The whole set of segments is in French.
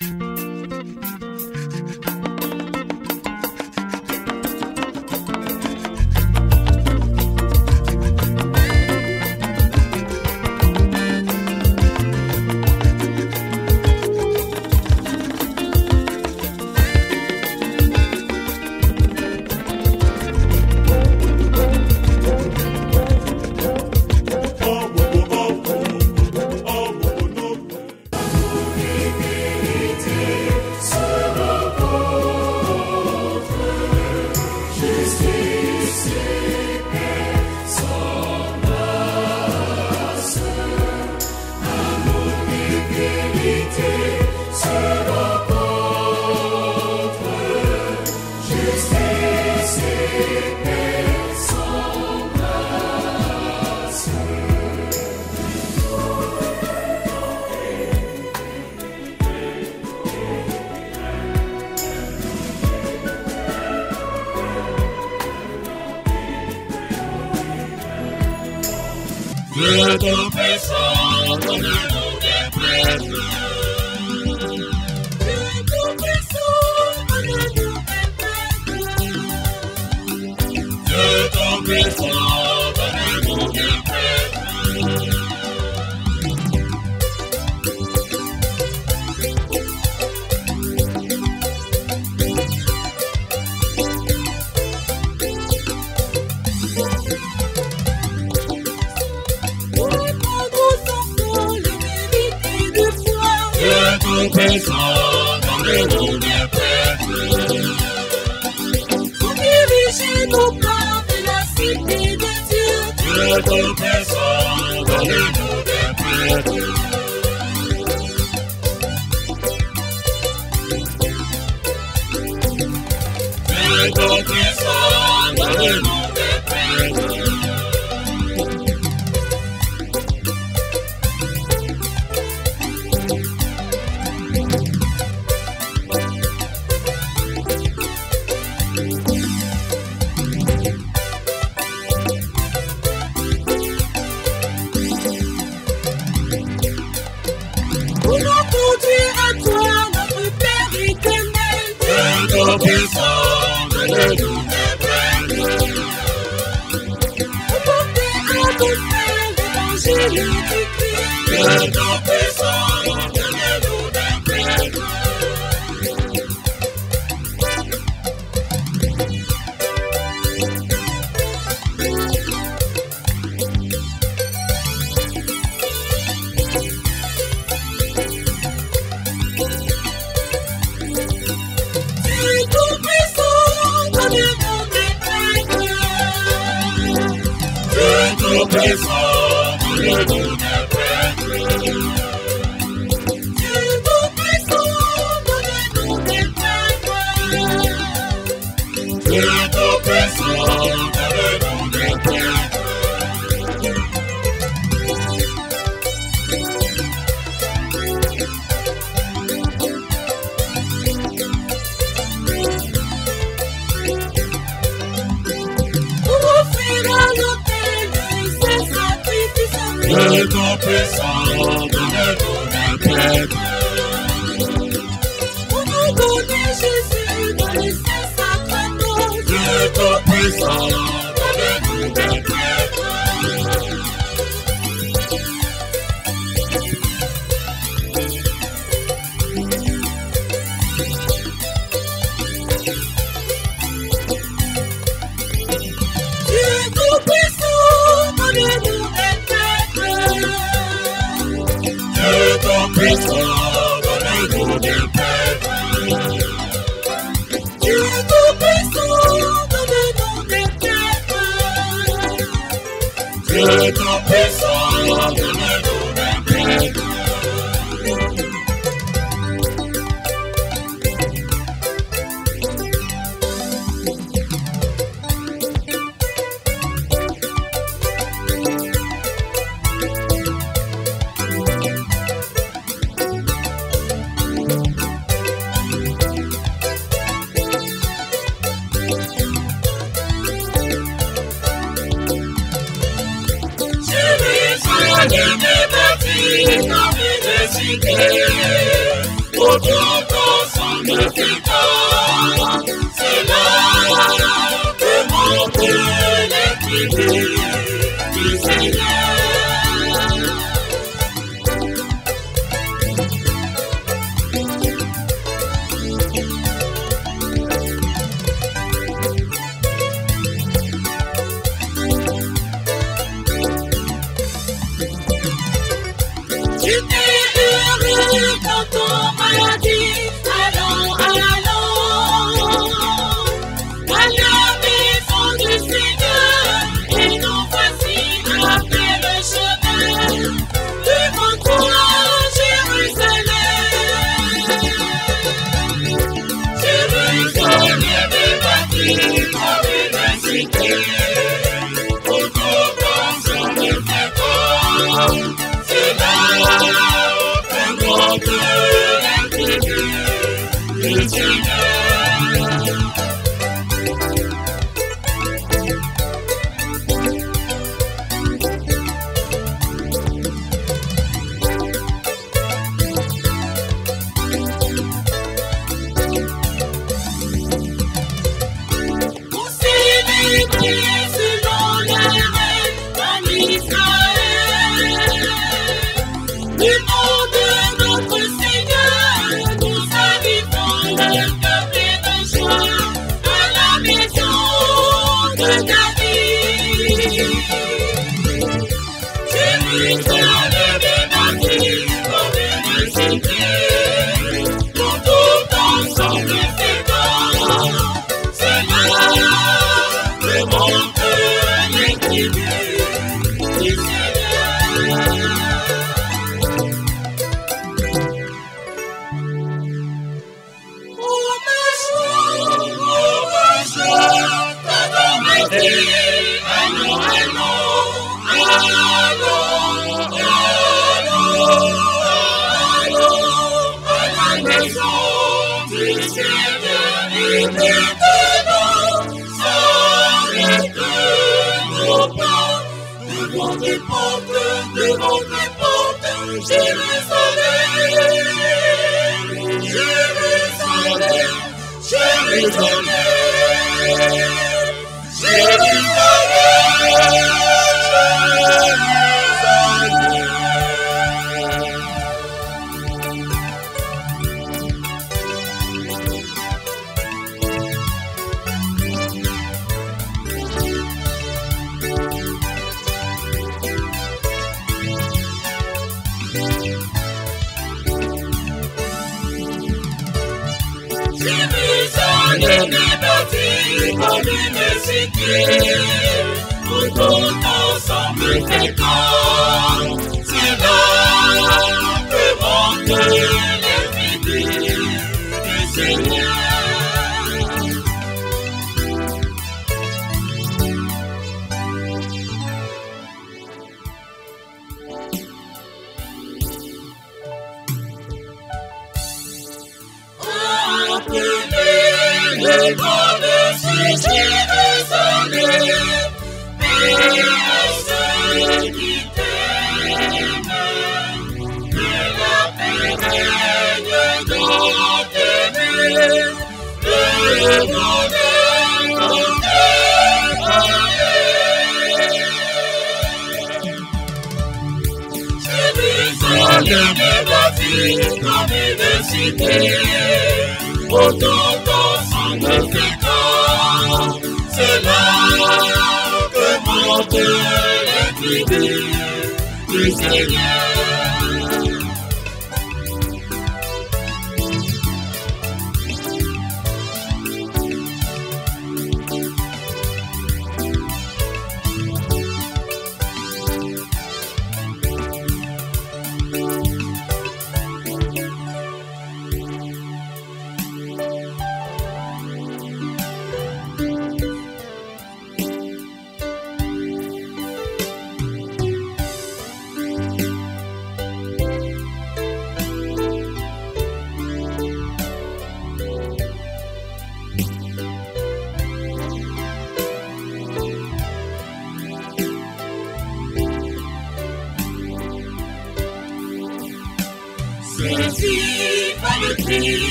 Dieu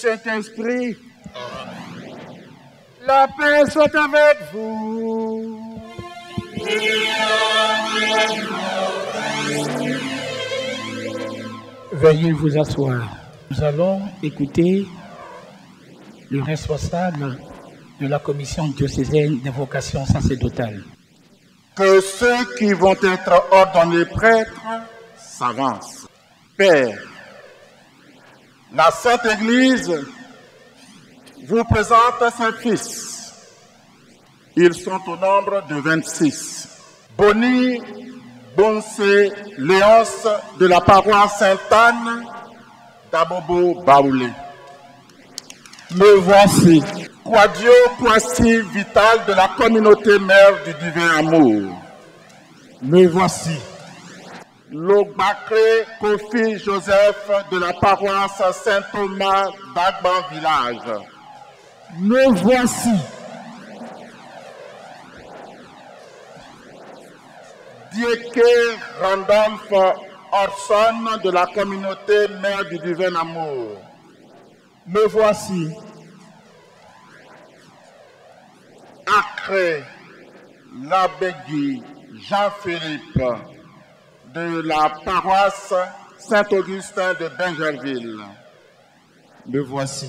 Saint-Esprit, la paix soit avec vous. Veuillez vous asseoir. Nous allons écouter le responsable de la commission diocésaine d'invocation sacerdotale. Que ceux qui vont être ordonnés prêtres s'avancent. Père, la Sainte Église vous présente ses fils. Ils sont au nombre de 26. Boni Bonse Léonce de la paroisse Sainte-Anne d'Abobo Baoulé. Me voici. Quadio Kwasi Vital de la communauté mère du divin amour. Me voici. Logbacré Kofi Joseph de la paroisse Saint-Thomas d'Agban Village. Me voici. Dieke Randolph Orson de la communauté mère du divin amour. Me voici. Acré Labegui Jean-Philippe de la paroisse Saint-Augustin de Benjerville. Me voici.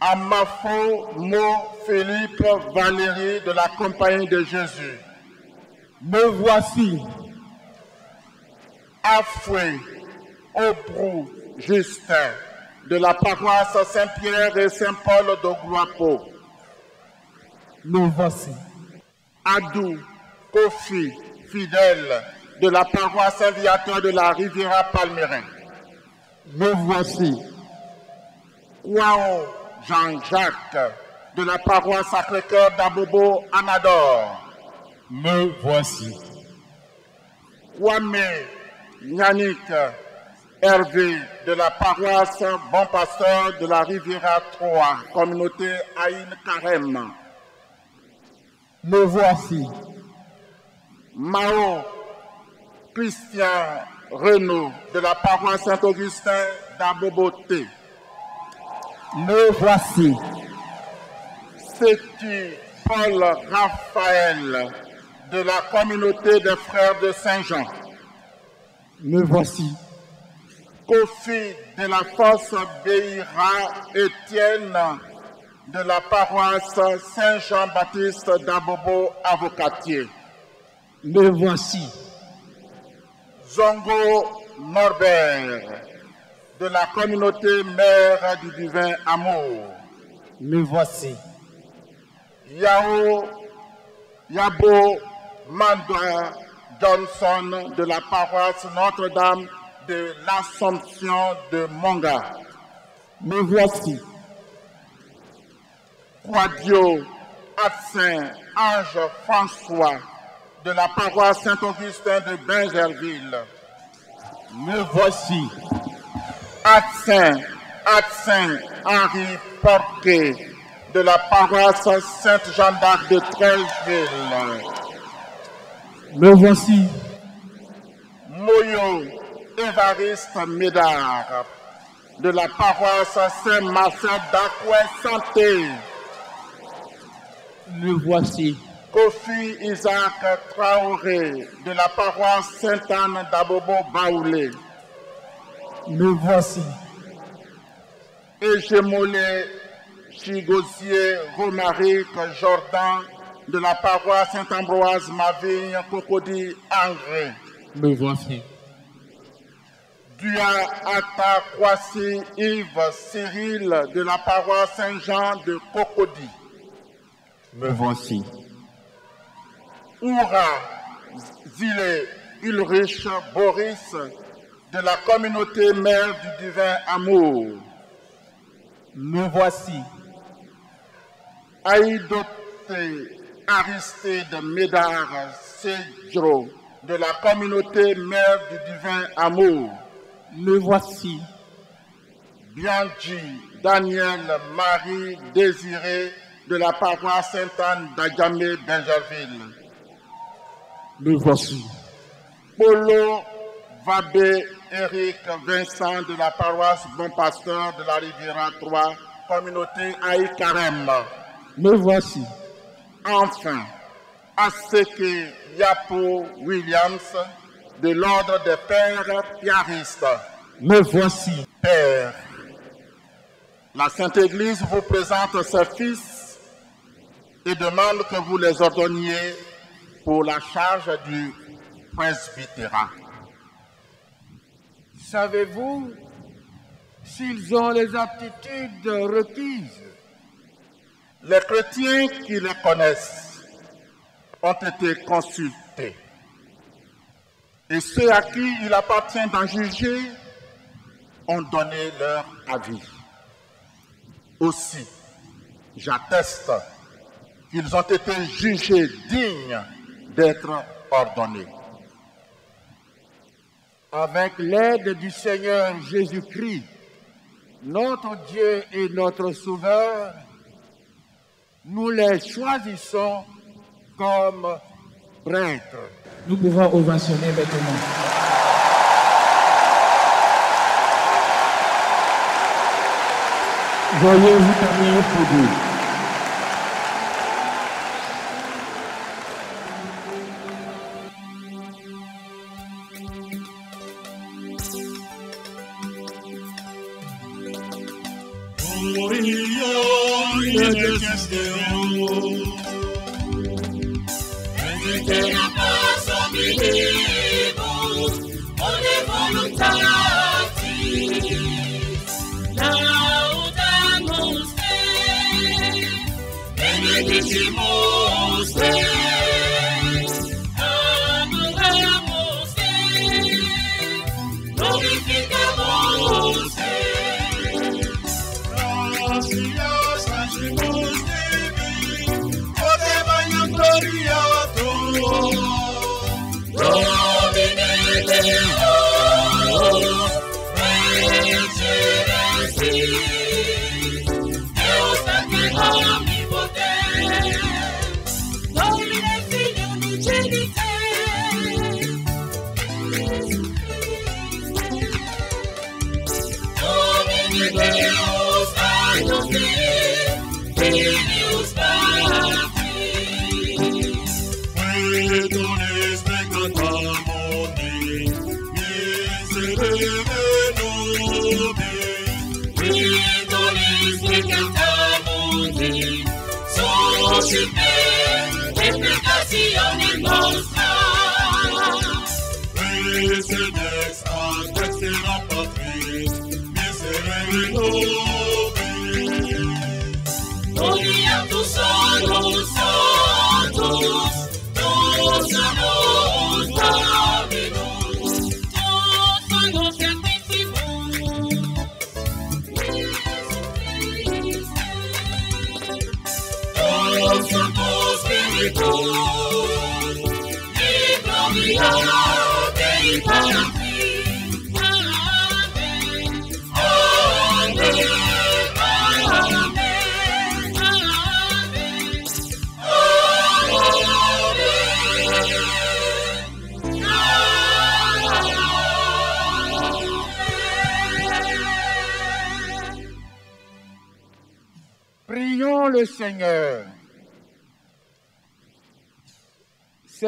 Amafo Mo Philippe Valérie de la Compagnie de Jésus. Me voici. Afoué Obrou Justin de la paroisse Saint-Pierre et Saint-Paul de Guapo. Me voici. Adou Kofi Fidèle de la paroisse Saint-Viateur de la Riviera Palmerin. Me voici. Kwao Jean-Jacques de la paroisse Sacré-Cœur d'Abobo Anador. Me voici. Kwame Yannick Hervé de la paroisse Bon Pasteur de la Riviera 3, communauté Aïn Karem. Me voici. Mao Christian Renaud de la paroisse Saint-Augustin d'Aboboté. Me voici. C'est-tu Paul Raphaël de la communauté des frères de Saint-Jean? Me voici. Kofi de la force Beira Étienne de la paroisse Saint-Jean-Baptiste d'Abobo Avocatier. Me voici. Zongo Norbert de la communauté mère du divin amour. Me voici. Yao Yabo Mandra Johnson de la paroisse Notre-Dame de l'Assomption de Monga. Me voici. Quadio Atsin Ange François de la paroisse Saint-Augustin de Bengerville. Me voici. Atsin, Atsin Henri Porquet de la paroisse Sainte-Jeanne d'Arc de Trècheville. Me voici. Moyo Évariste Médard de la paroisse Saint-Marcel d'Acoué Santé. Me voici. Kofi Isaac Traoré de la paroisse Sainte-Anne d'Abobo Baoulé. Me voici. Égemolé Chigosier Romaric Jordan de la paroisse Saint-Ambroise Mavigne Cocody Angré. Me voici. Dua Ata Kwasi Yves Cyril de la paroisse Saint-Jean de Cocody. Me voici. Oura Zile Ulrich Boris de la communauté mère du divin amour. Me voici. Aïdote Aristide Médard Cedro de la communauté Mère du Divin Amour. Me voici. Bianchi Daniel Marie Désiré de la paroisse Sainte-Anne d'Adjamé Benjerville. Me voici. Polo Vabé Eric Vincent de la paroisse Bon Pasteur de la Riviera 3, communauté Aïkarem. Me voici. Enfin, Aseke Yapo Williams de l'ordre des pères piaristes. Me voici. Père, la Sainte Église vous présente ses fils et demande que vous les ordonniez pour la charge du presbytérat. Savez-vous s'ils ont les aptitudes requises Les chrétiens qui les connaissent ont été consultés. Et ceux à qui il appartient d'en juger ont donné leur avis. Aussi, j'atteste qu'ils ont été jugés dignes d'être ordonnés. avec l'aide du Seigneur Jésus-Christ, notre Dieu et notre Sauveur, nous les choisissons comme prêtres. Nous pouvons ovationner maintenant. Veuillez vous tenir pour Dieu. Música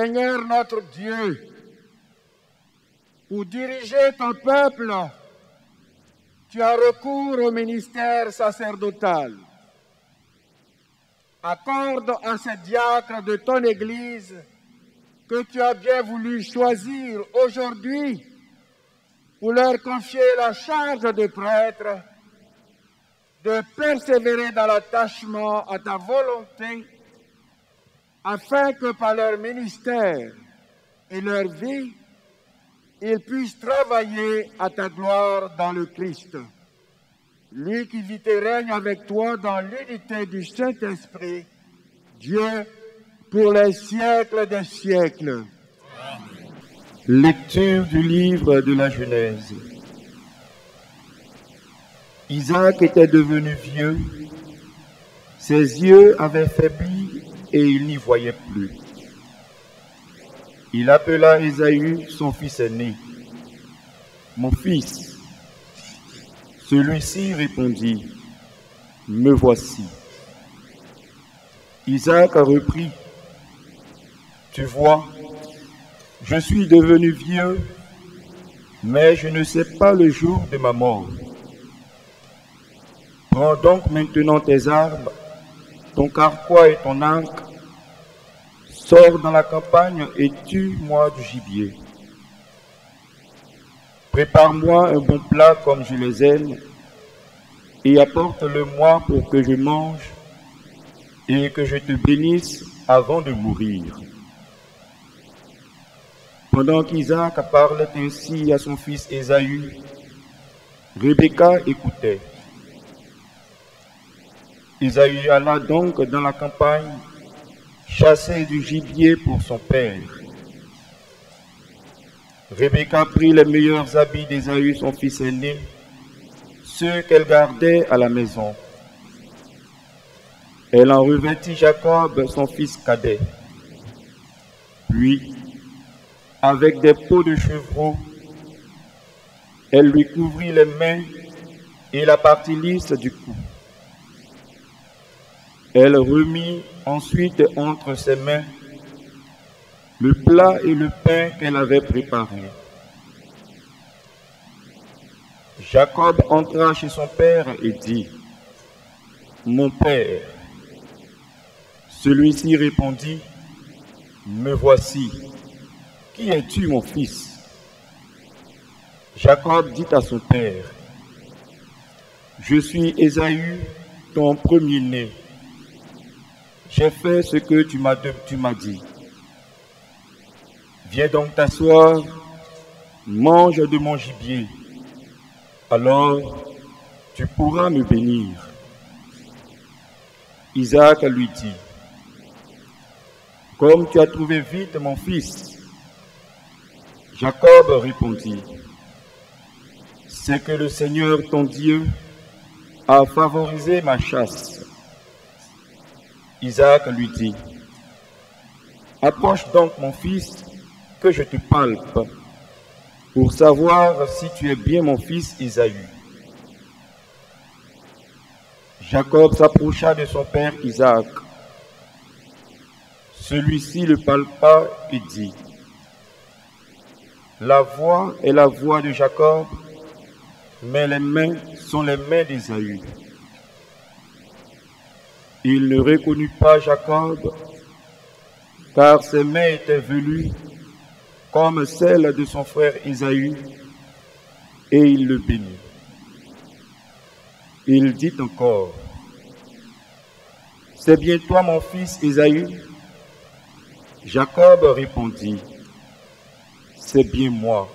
Seigneur notre Dieu, pour diriger ton peuple, tu as recours au ministère sacerdotal. Accorde à ces diacres de ton Église que tu as bien voulu choisir aujourd'hui pour leur confier la charge de prêtre de persévérer dans l'attachement à ta volonté, afin que par leur ministère et leur vie, ils puissent travailler à ta gloire dans le Christ. Lui qui vit et règne avec toi dans l'unité du Saint-Esprit, Dieu pour les siècles des siècles. Lecture du livre de la Genèse. Isaac était devenu vieux, ses yeux avaient faibli et il n'y voyait plus. Il appela Ésaü, son fils aîné. Mon fils. Celui-ci répondit, Me voici. Isaac a repris, Tu vois, je suis devenu vieux, mais je ne sais pas le jour de ma mort. Prends donc maintenant tes armes, ton carquois et ton arc, sors dans la campagne et tue-moi du gibier. Prépare-moi un bon plat comme je les aime, et apporte-le-moi pour que je mange et que je te bénisse avant de mourir. Pendant qu'Isaac parlait ainsi à son fils Ésaü, Rebecca écoutait. Isaïe alla donc dans la campagne chasser du gibier pour son père. Rebecca prit les meilleurs habits d'Ésaü, son fils aîné, ceux qu'elle gardait à la maison. Elle en revêtit Jacob, son fils cadet. Puis, avec des peaux de chevreau, elle lui couvrit les mains et la partie lisse du cou. Elle remit ensuite entre ses mains le plat et le pain qu'elle avait préparé. Jacob entra chez son père et dit, Mon père. Celui-ci répondit, Me voici. Qui es-tu, mon fils? Jacob dit à son père, Je suis Ésaü, ton premier-né. J'ai fait ce que tu m'as dit. Viens donc t'asseoir, mange de mon gibier. Alors tu pourras me bénir. Isaac lui dit, Comme tu as trouvé vite mon fils, Jacob répondit, C'est que le Seigneur ton Dieu a favorisé ma chasse. Isaac lui dit, Approche donc mon fils, que je te palpe, pour savoir si tu es bien mon fils Isaïe. Jacob s'approcha de son père Isaac. Celui-ci le palpa et dit, La voix est la voix de Jacob, mais les mains sont les mains d'Isaïe. Il ne reconnut pas Jacob, car ses mains étaient velues comme celles de son frère Isaïe, et il le bénit. Il dit encore, C'est bien toi mon fils Isaïe? Jacob répondit, C'est bien moi.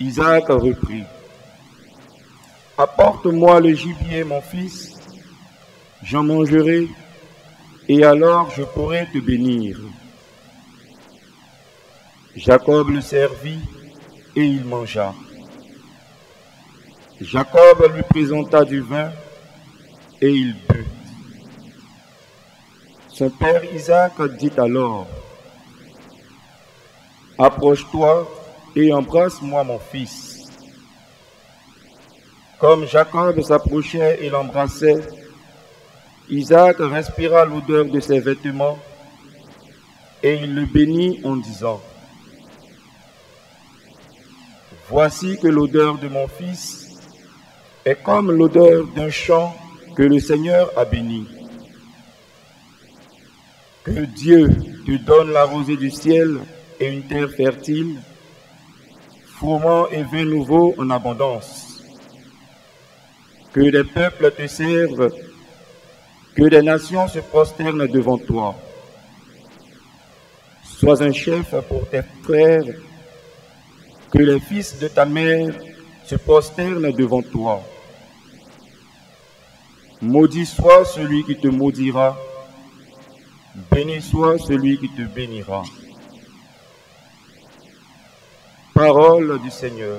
Isaac reprit, Apporte-moi le gibier, mon fils, j'en mangerai, et alors je pourrai te bénir. Jacob le servit, et il mangea. Jacob lui présenta du vin, et il but. Son père Isaac dit alors, Approche-toi et embrasse-moi mon fils. Comme Jacob s'approchait et l'embrassait, Isaac respira l'odeur de ses vêtements et il le bénit en disant, Voici que l'odeur de mon fils est comme l'odeur d'un champ que le Seigneur a béni. Que Dieu te donne la rosée du ciel et une terre fertile, froment et vin nouveau en abondance. Que des peuples te servent que des nations se prosternent devant toi. Sois un chef pour tes frères, que les fils de ta mère se prosternent devant toi. Maudit soit celui qui te maudira, Béni soit celui qui te bénira. Parole du Seigneur.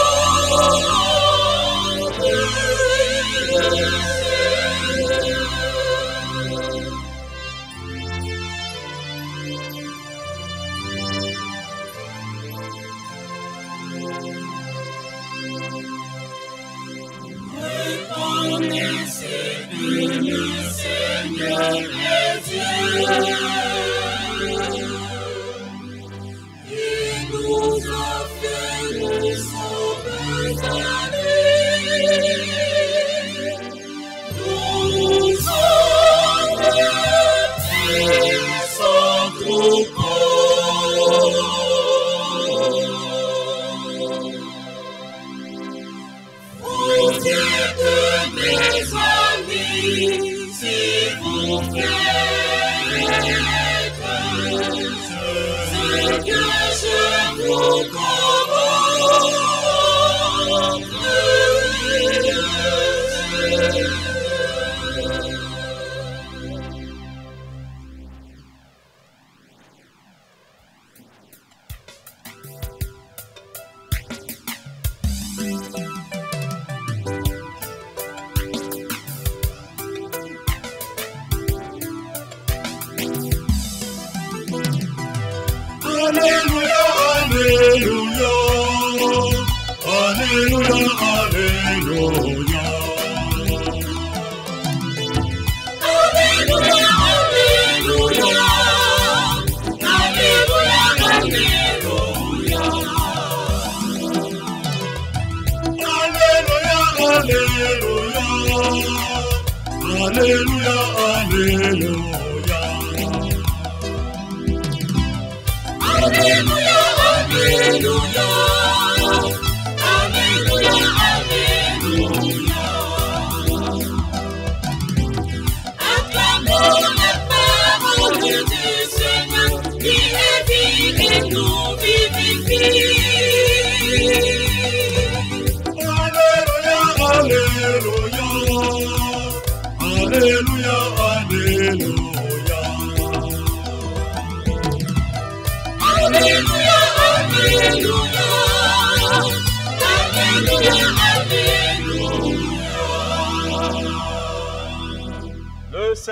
Seigneur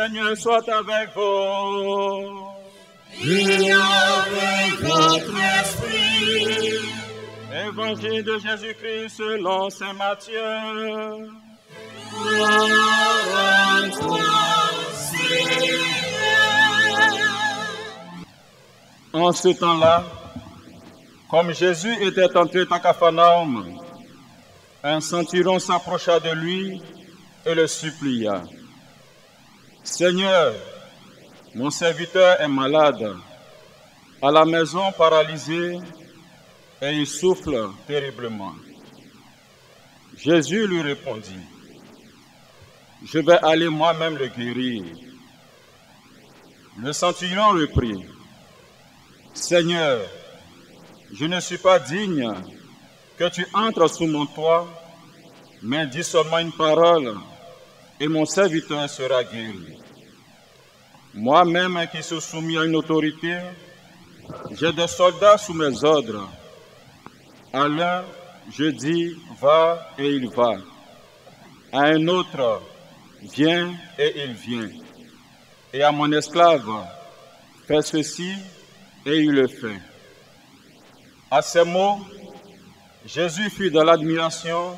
Seigneur soit avec vous. Et avec votre esprit. Évangile de Jésus-Christ selon Saint Matthieu. En ce temps-là, comme Jésus était entré à Capharnaüm, un centurion s'approcha de lui et le supplia. Seigneur, mon serviteur est malade, à la maison paralysé, et il souffle terriblement. Jésus lui répondit, Je vais aller moi-même le guérir. Le centurion reprit, Seigneur, je ne suis pas digne que tu entres sous mon toit, mais dis seulement une parole et mon serviteur sera guéri. Moi-même qui suis soumis à une autorité, j'ai des soldats sous mes ordres. À l'un, je dis va et il va. À un autre, viens et il vient. Et à mon esclave, fais ceci et il le fait. À ces mots, Jésus fut dans l'admiration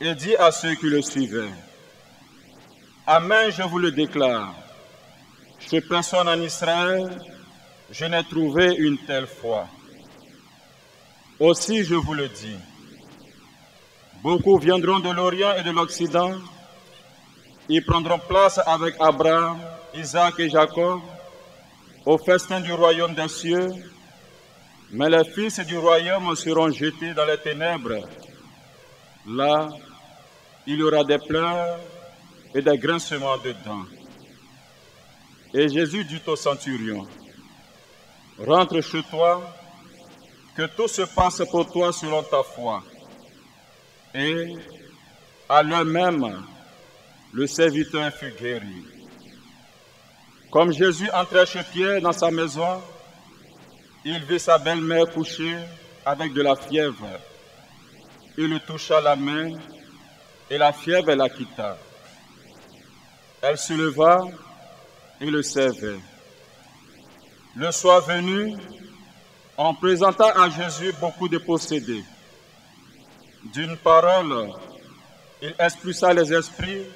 et dit à ceux qui le suivaient, Amen, je vous le déclare, chez personne en Israël, je n'ai trouvé une telle foi. Aussi, je vous le dis, beaucoup viendront de l'Orient et de l'Occident, ils prendront place avec Abraham, Isaac et Jacob au festin du royaume des cieux, mais les fils du royaume seront jetés dans les ténèbres. Là, il y aura des pleurs et des grincements de dents. Et Jésus dit au centurion, rentre chez toi, que tout se passe pour toi selon ta foi. Et à l'heure même, le serviteur fut guéri. Comme Jésus entrait chez Pierre dans sa maison, il vit sa belle-mère couchée avec de la fièvre. Il lui toucha la main et la fièvre la quitta. Elle se leva et le servait. Le soir venu, on présenta à Jésus beaucoup de possédés. D'une parole, il expulsa les esprits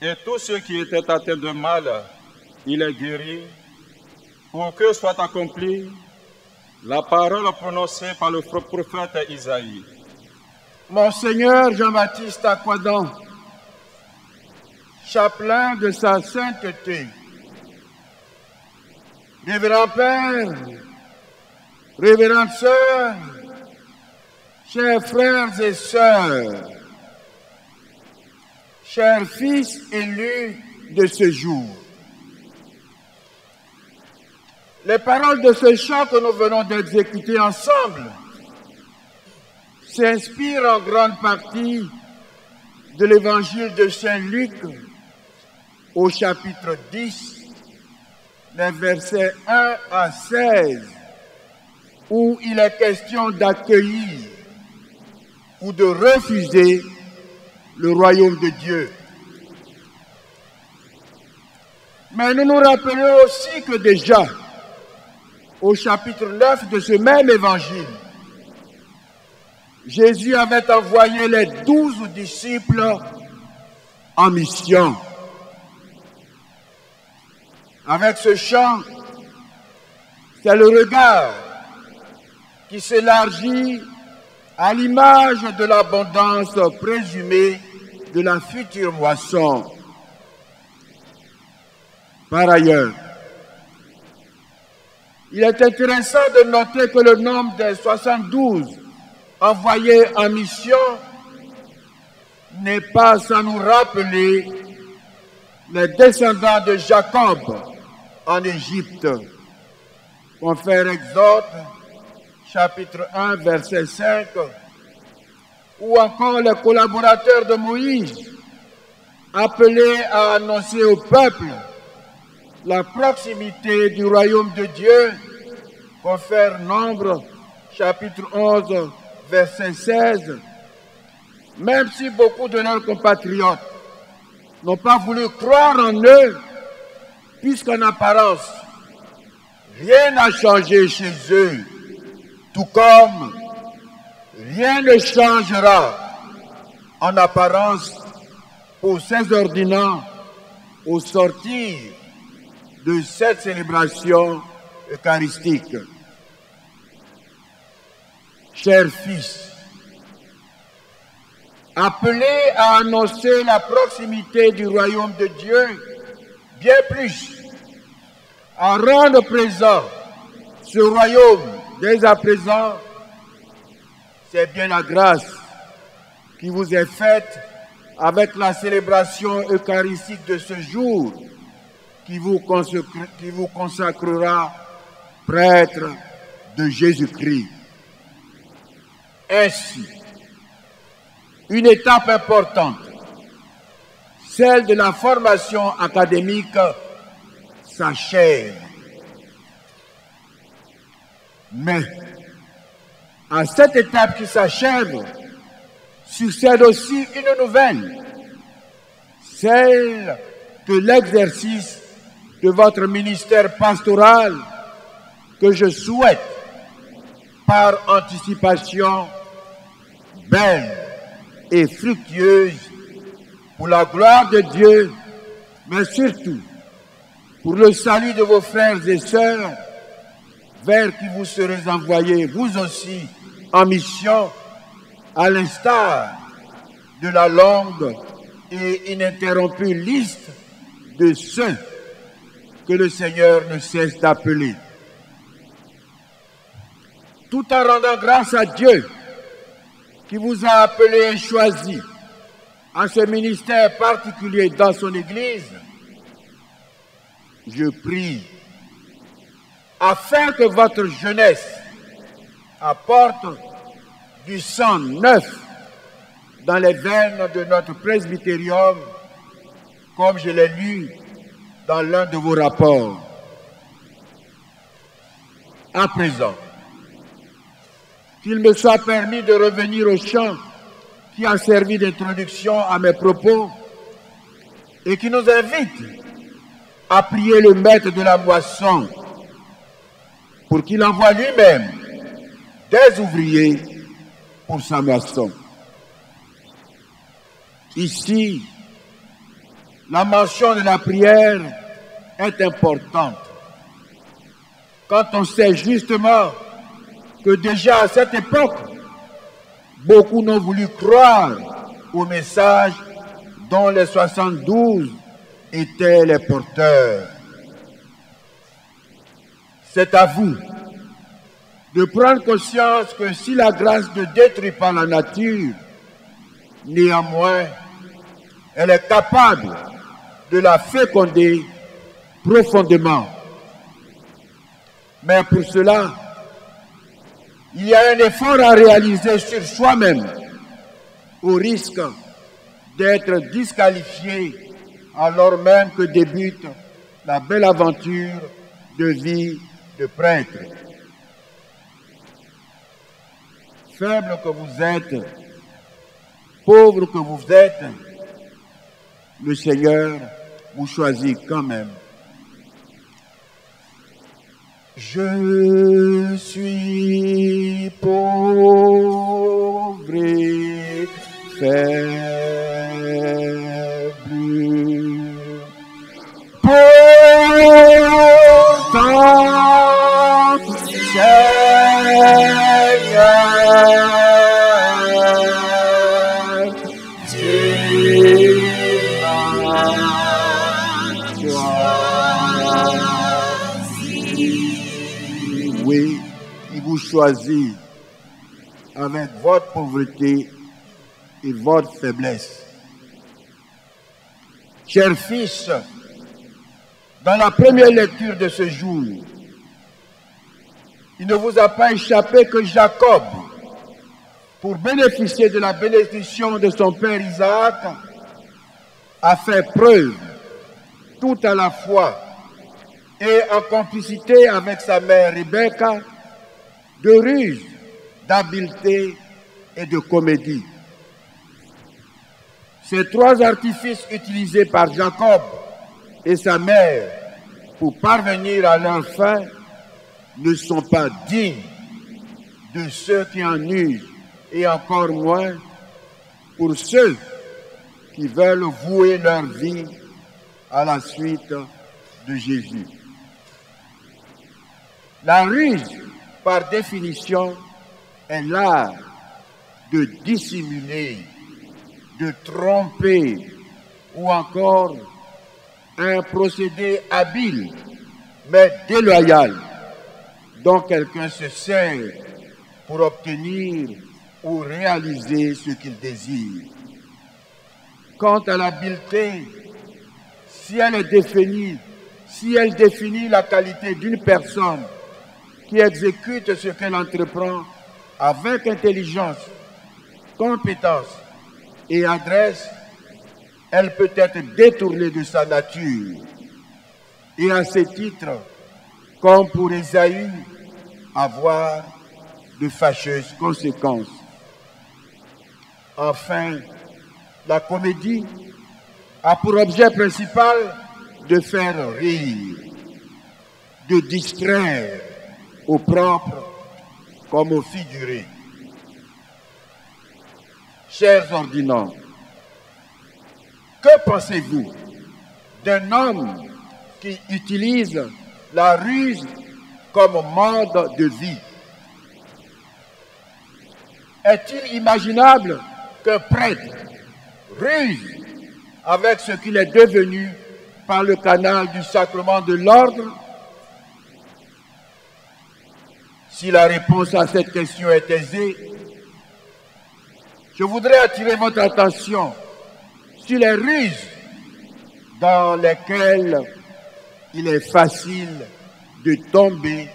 et tous ceux qui étaient atteints de mal, il les guérit pour que soit accomplie la parole prononcée par le prophète Isaïe. Monseigneur Jean-Baptiste Aquadan, chapelain de sa sainteté, révérend Père, révérende Sœur, chers frères et sœurs, chers fils élus de ce jour. Les paroles de ce chant que nous venons d'exécuter ensemble s'inspirent en grande partie de l'évangile de Saint Luc au chapitre 10, les versets 1 à 16, où il est question d'accueillir ou de refuser le royaume de Dieu. Mais nous nous rappelons aussi que déjà, au chapitre 9 de ce même évangile, Jésus avait envoyé les douze disciples en mission. Avec ce chant, c'est le regard qui s'élargit à l'image de l'abondance présumée de la future moisson. Par ailleurs, il est intéressant de noter que le nombre des 72 envoyés en mission n'est pas sans nous rappeler les descendants de Jacob en Égypte. Confère Exode, chapitre 1, verset 5, ou encore les collaborateurs de Moïse, appelés à annoncer au peuple la proximité du royaume de Dieu, confère Nombre, chapitre 11, verset 16, même si beaucoup de nos compatriotes n'ont pas voulu croire en eux, puisqu'en apparence, rien n'a changé chez eux, tout comme rien ne changera en apparence pour ces ordinants au sortir de cette célébration eucharistique. Chers fils, appelés à annoncer la proximité du royaume de Dieu, bien plus, à rendre présent ce royaume dès à présent, c'est bien la grâce qui vous est faite avec la célébration eucharistique de ce jour qui vous, qui vous consacrera prêtre de Jésus-Christ. Ainsi, une étape importante, celle de la formation académique, s'achève. Mais à cette étape qui s'achève, succède aussi une nouvelle, celle de l'exercice de votre ministère pastoral que je souhaite par anticipation belle et fructueuse pour la gloire de Dieu, mais surtout pour le salut de vos frères et sœurs vers qui vous serez envoyés, vous aussi, en mission, à l'instar de la longue et ininterrompue liste de ceux que le Seigneur ne cesse d'appeler. Tout en rendant grâce à Dieu qui vous a appelé et choisi à ce ministère particulier dans son Église, je prie, afin que votre jeunesse apporte du sang neuf dans les veines de notre presbytérium, comme je l'ai lu dans l'un de vos rapports. À présent, qu'il me soit permis de revenir au chant qui a servi d'introduction à mes propos et qui nous invite à prier le maître de la moisson pour qu'il envoie lui-même des ouvriers pour sa moisson. Ici, la mention de la prière est importante. Quand on sait justement que déjà à cette époque, beaucoup n'ont voulu croire au message dont les 72 étaient les porteurs. C'est à vous de prendre conscience que si la grâce ne détruit pas la nature, néanmoins, elle est capable de la féconder profondément. Mais pour cela, il y a un effort à réaliser sur soi-même, au risque d'être disqualifié alors même que débute la belle aventure de vie de prêtre. Faible que vous êtes, pauvre que vous êtes, le Seigneur vous choisit quand même. Je suis pauvre et faible. Pourtant, choisit avec votre pauvreté et votre faiblesse. Chers fils, dans la première lecture de ce jour, il ne vous a pas échappé que Jacob, pour bénéficier de la bénédiction de son père Isaac, a fait preuve tout à la fois et en complicité avec sa mère Rebecca de ruse, d'habileté et de comédie. Ces trois artifices utilisés par Jacob et sa mère pour parvenir à leur fin ne sont pas dignes de ceux qui en usent et encore moins pour ceux qui veulent vouer leur vie à la suite de Jésus. La ruse, par définition, est l'art de dissimuler, de tromper ou encore un procédé habile mais déloyal dont quelqu'un se sert pour obtenir ou réaliser ce qu'il désire. Quant à l'habileté, si elle est définie, si elle définit la qualité d'une personne qui exécute ce qu'elle entreprend avec intelligence, compétence et adresse, elle peut être détournée de sa nature. Et à ce titre, comme pour Esaü, avoir de fâcheuses conséquences. Enfin, la comédie a pour objet principal de faire rire, de distraire au propre comme au figuré. Chers ordinants, que pensez-vous d'un homme qui utilise la ruse comme mode de vie? Est-il imaginable qu'un prêtre ruse avec ce qu'il est devenu par le canal du sacrement de l'ordre? Si la réponse à cette question est aisée, je voudrais attirer votre attention sur les ruses dans lesquelles il est facile de tomber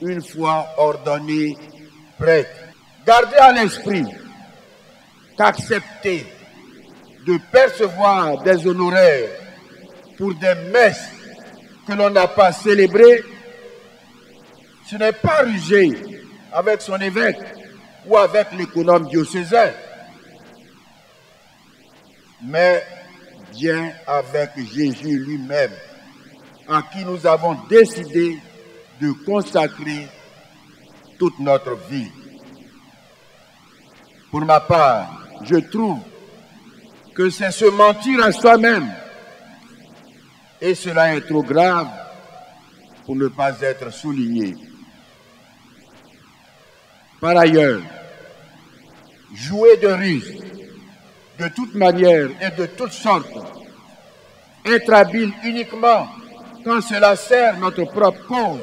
une fois ordonné prêtre. Gardez à l'esprit qu'accepter de percevoir des honoraires pour des messes que l'on n'a pas célébrées, ce n'est pas ruger avec son évêque ou avec l'économe diocésain, mais bien avec Jésus lui-même, à qui nous avons décidé de consacrer toute notre vie. Pour ma part, je trouve que c'est se mentir à soi-même. Et cela est trop grave pour ne pas être souligné. Par ailleurs, jouer de ruse, de toute manière et de toutes sortes, être habile uniquement quand cela sert notre propre cause,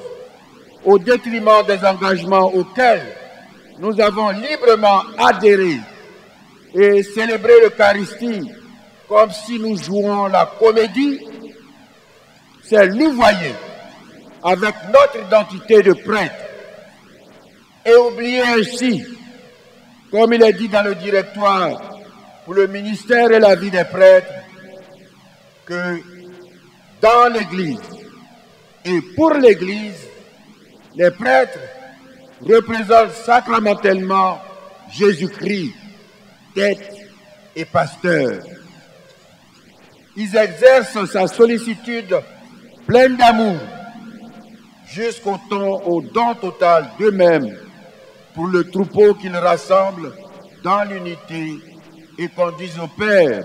au détriment des engagements auxquels nous avons librement adhéré et célébrer l'Eucharistie comme si nous jouons la comédie, c'est louvoyer avec notre identité de prêtre et oublier ainsi, comme il est dit dans le directoire pour le ministère et la vie des prêtres, que dans l'Église et pour l'Église, les prêtres représentent sacramentellement Jésus-Christ tête et pasteur. Ils exercent sa sollicitude pleine d'amour jusqu'au don total d'eux-mêmes pour le troupeau qu'ils rassemblent dans l'unité et conduisent au Père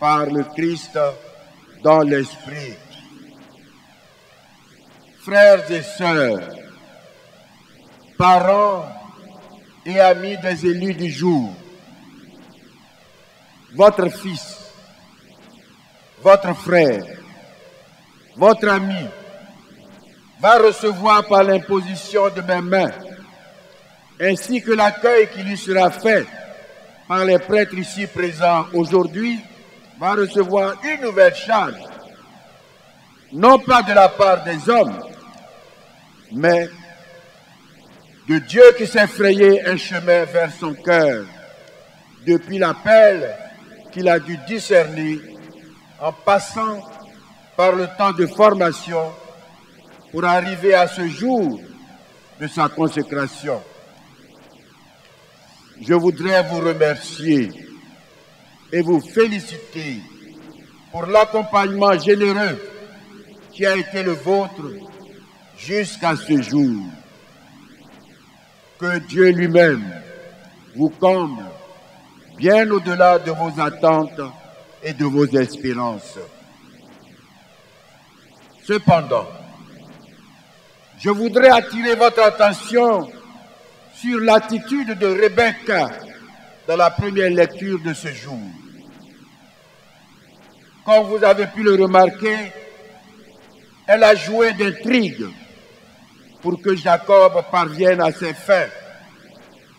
par le Christ dans l'Esprit. Frères et sœurs, parents et amis des élus du jour, votre fils, votre frère, votre ami va recevoir par l'imposition de mes mains, ainsi que l'accueil qui lui sera fait par les prêtres ici présents aujourd'hui, va recevoir une nouvelle charge, non pas de la part des hommes, mais de Dieu qui s'est frayé un chemin vers son cœur depuis l'appel qu'il a dû discerner en passant par le temps de formation pour arriver à ce jour de sa consécration. Je voudrais vous remercier et vous féliciter pour l'accompagnement généreux qui a été le vôtre jusqu'à ce jour. Que Dieu lui-même vous comble bien au-delà de vos attentes et de vos espérances. Cependant, je voudrais attirer votre attention sur l'attitude de Rebecca dans la première lecture de ce jour. Comme vous avez pu le remarquer, elle a joué d'intrigue pour que Jacob parvienne à ses fins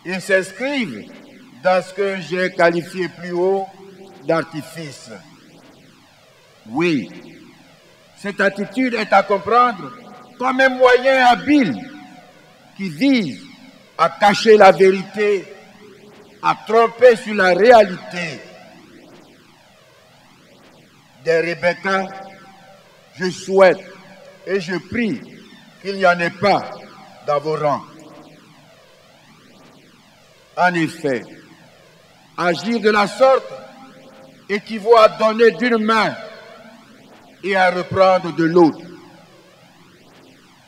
et s'inscrive dans ce que j'ai qualifié plus haut d'artifice. Oui, cette attitude est à comprendre comme un moyen habile qui vise à cacher la vérité, à tromper sur la réalité. Des Rebecca, je souhaite et je prie qu'il n'y en ait pas dans vos rangs. En effet, Agir de la sorte équivaut à donner d'une main et à reprendre de l'autre.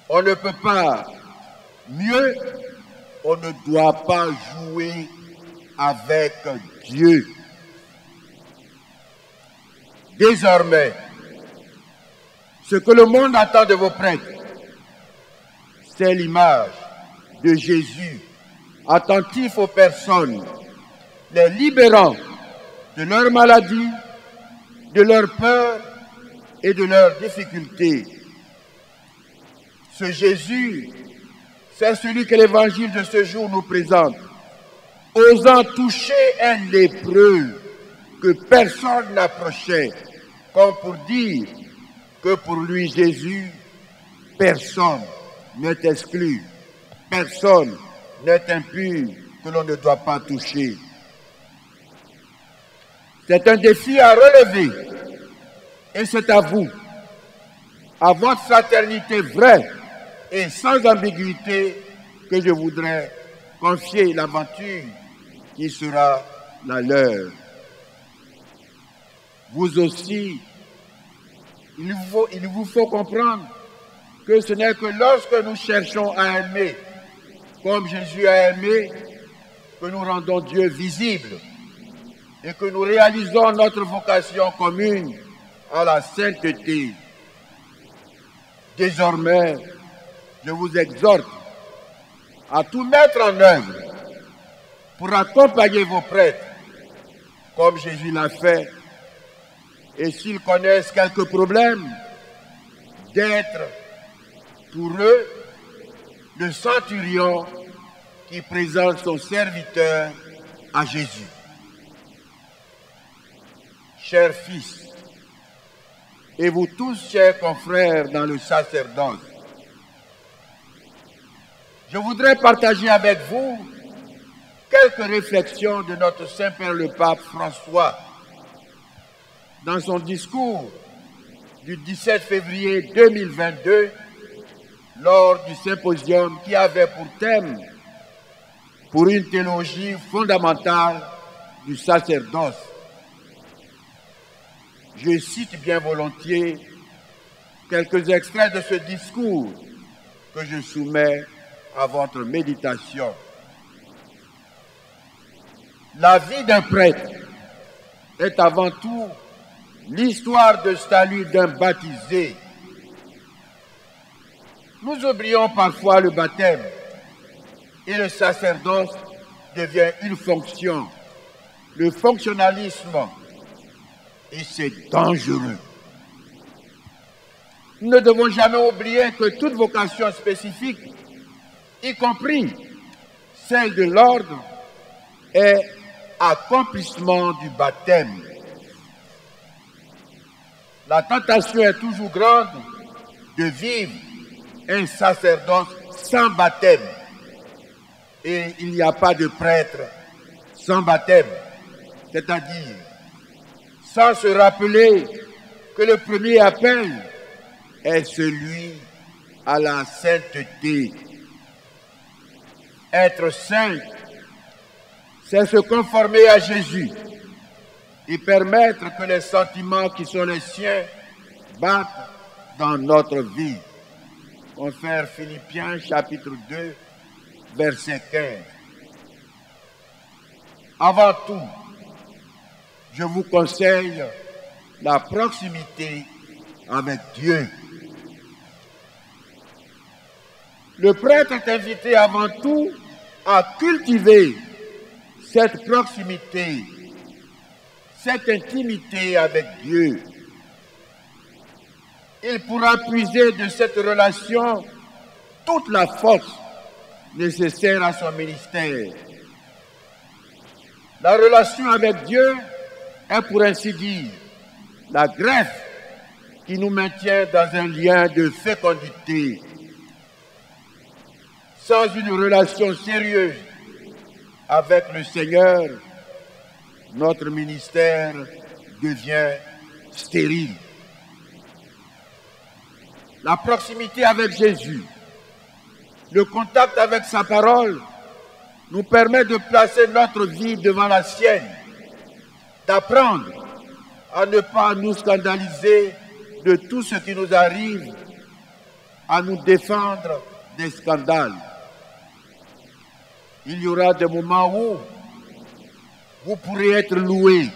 On ne peut pas mieux, on ne doit pas jouer avec Dieu. Désormais, ce que le monde attend de vos prêtres, c'est l'image de Jésus, attentif aux personnes les libérant de leur maladie, de leur peur et de leurs difficultés. Ce Jésus, c'est celui que l'évangile de ce jour nous présente, osant toucher un lépreux que personne n'approchait, comme pour dire que pour lui, Jésus, personne n'est exclu, personne n'est impur que l'on ne doit pas toucher. C'est un défi à relever. Et c'est à vous, à votre fraternité vraie et sans ambiguïté, que je voudrais confier l'aventure qui sera la leur. Vous aussi, il vous, faut, comprendre que ce n'est que lorsque nous cherchons à aimer, comme Jésus a aimé, que nous rendons Dieu visible et que nous réalisons notre vocation commune à la sainteté. Désormais, je vous exhorte à tout mettre en œuvre pour accompagner vos prêtres, comme Jésus l'a fait, et s'ils connaissent quelques problèmes, d'être pour eux le centurion qui présente son serviteur à Jésus. Chers fils, et vous tous, chers confrères dans le sacerdoce, je voudrais partager avec vous quelques réflexions de notre Saint-Père le Pape François dans son discours du 17 février 2022 lors du symposium qui avait pour thème pour une théologie fondamentale du sacerdoce. Je cite bien volontiers quelques extraits de ce discours que je soumets à votre méditation. La vie d'un prêtre est avant tout l'histoire de salut d'un baptisé. Nous oublions parfois le baptême et le sacerdoce devient une fonction, le fonctionnalisme, et c'est dangereux. Nous ne devons jamais oublier que toute vocation spécifique, y compris celle de l'ordre, est accomplissement du baptême. La tentation est toujours grande de vivre un sacerdoce sans baptême. Et il n'y a pas de prêtre sans baptême. C'est-à-dire, sans se rappeler que le premier appel est celui à la sainteté. Être saint, c'est se conformer à Jésus et permettre que les sentiments qui sont les siens battent dans notre vie. Confère Philippiens chapitre 2, verset 15. Avant tout, je vous conseille la proximité avec Dieu. Le prêtre est invité avant tout à cultiver cette proximité, cette intimité avec Dieu. Il pourra puiser de cette relation toute la force nécessaire à son ministère. La relation avec Dieu est pour ainsi dire la greffe qui nous maintient dans un lien de fécondité. Sans une relation sérieuse avec le Seigneur, notre ministère devient stérile. La proximité avec Jésus, le contact avec sa parole nous permet de placer notre vie devant la sienne, d'apprendre à ne pas nous scandaliser de tout ce qui nous arrive, à nous défendre des scandales. Il y aura des moments où vous pourrez être loué,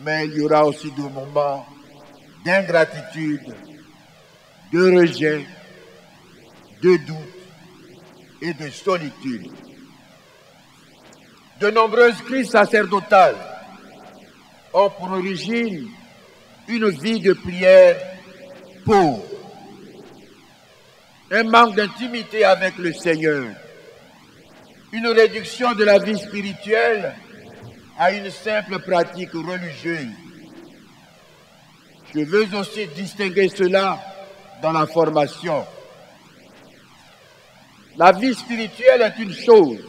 mais il y aura aussi des moments d'ingratitude, de rejet, de doute et de solitude. De nombreuses crises sacerdotales ont pour origine une vie de prière pauvre, un manque d'intimité avec le Seigneur, une réduction de la vie spirituelle à une simple pratique religieuse. Je veux aussi distinguer cela dans la formation. La vie spirituelle est une chose.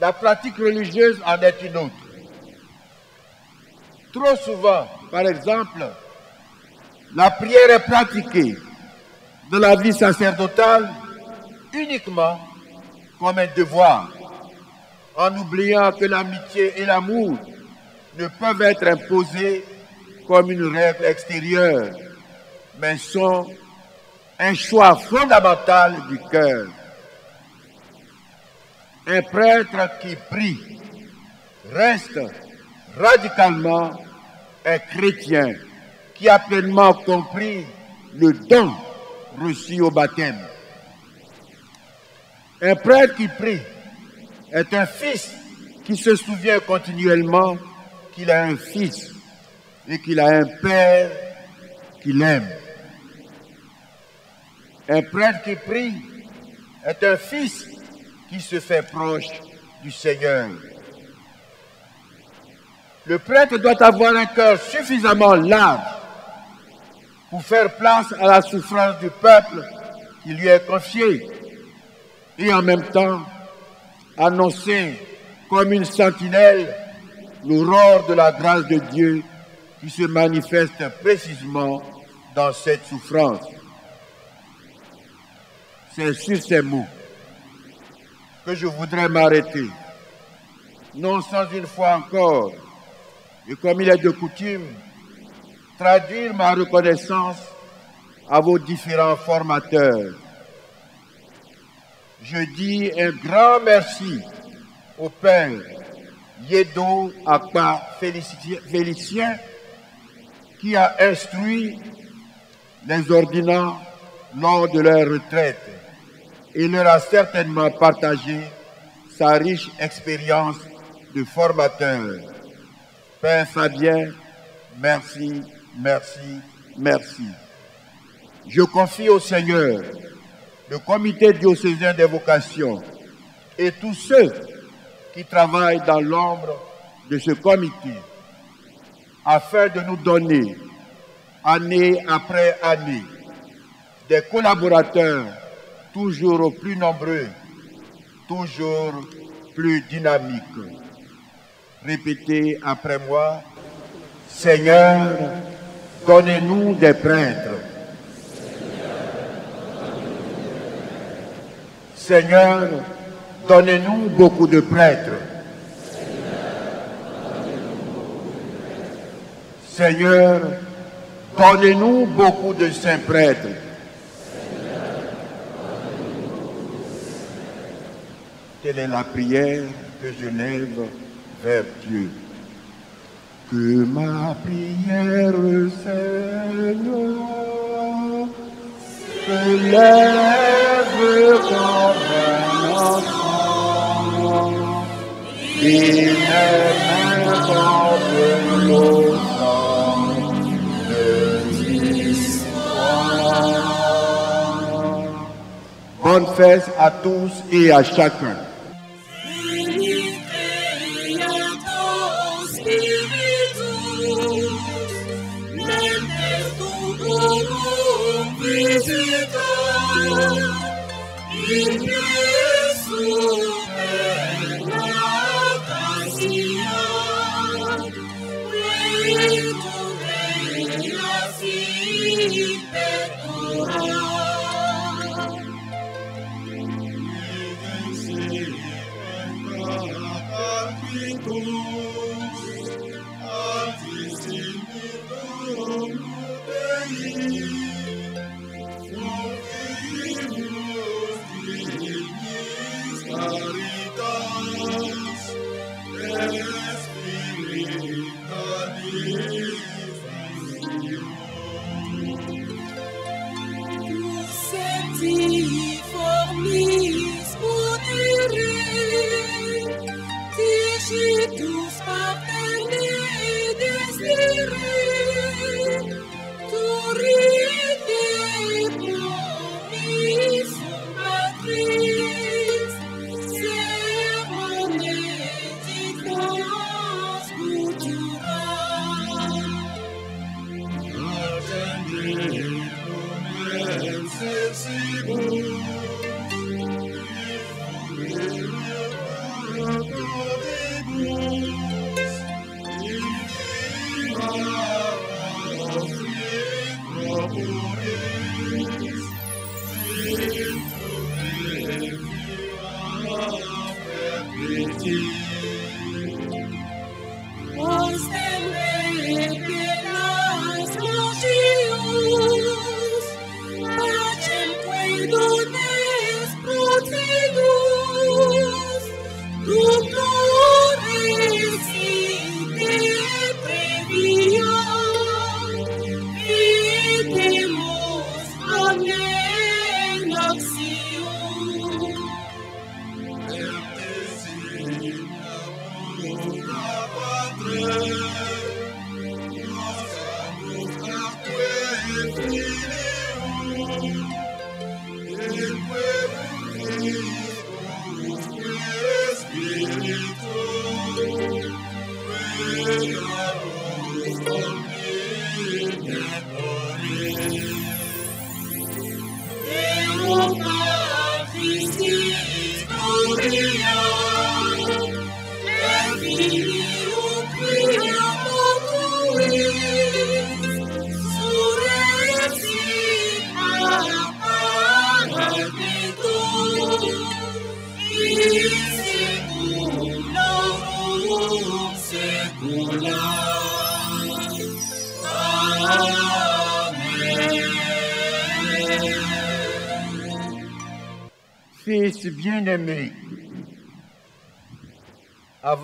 La pratique religieuse en est une autre. Trop souvent, par exemple, la prière est pratiquée dans la vie sacerdotale uniquement comme un devoir, en oubliant que l'amitié et l'amour ne peuvent être imposés comme une règle extérieure, mais sont un choix fondamental du cœur. Un prêtre qui prie reste radicalement un chrétien qui a pleinement compris le don reçu au baptême. Un prêtre qui prie est un fils qui se souvient continuellement qu'il a un fils et qu'il a un père qu'il aime. Un prêtre qui prie est un fils qui se fait proche du Seigneur. Le prêtre doit avoir un cœur suffisamment large pour faire place à la souffrance du peuple qui lui est confié et en même temps annoncer comme une sentinelle l'aurore de la grâce de Dieu qui se manifeste précisément dans cette souffrance. C'est sur ces mots que je voudrais m'arrêter, non sans une fois encore, et comme il est de coutume, traduire ma reconnaissance à vos différents formateurs. Je dis un grand merci au Père Yedo Akpa Félicien qui a instruit les ordinants lors de leur retraite et leur a certainement partagé sa riche expérience de formateur. Père Fabien, merci, merci, merci. Je confie au Seigneur le comité diocésain des vocations et tous ceux qui travaillent dans l'ombre de ce comité afin de nous donner, année après année, des collaborateurs toujours plus nombreux, toujours plus dynamiques. Répétez après moi, Seigneur, donnez-nous des prêtres. Seigneur, donnez-nous beaucoup de prêtres. Seigneur, donnez-nous beaucoup de saints prêtres. Telle est la prière que je lève vers Dieu. Que ma prière, Seigneur, se lève Bonne fête à tous et à chacun. Amen.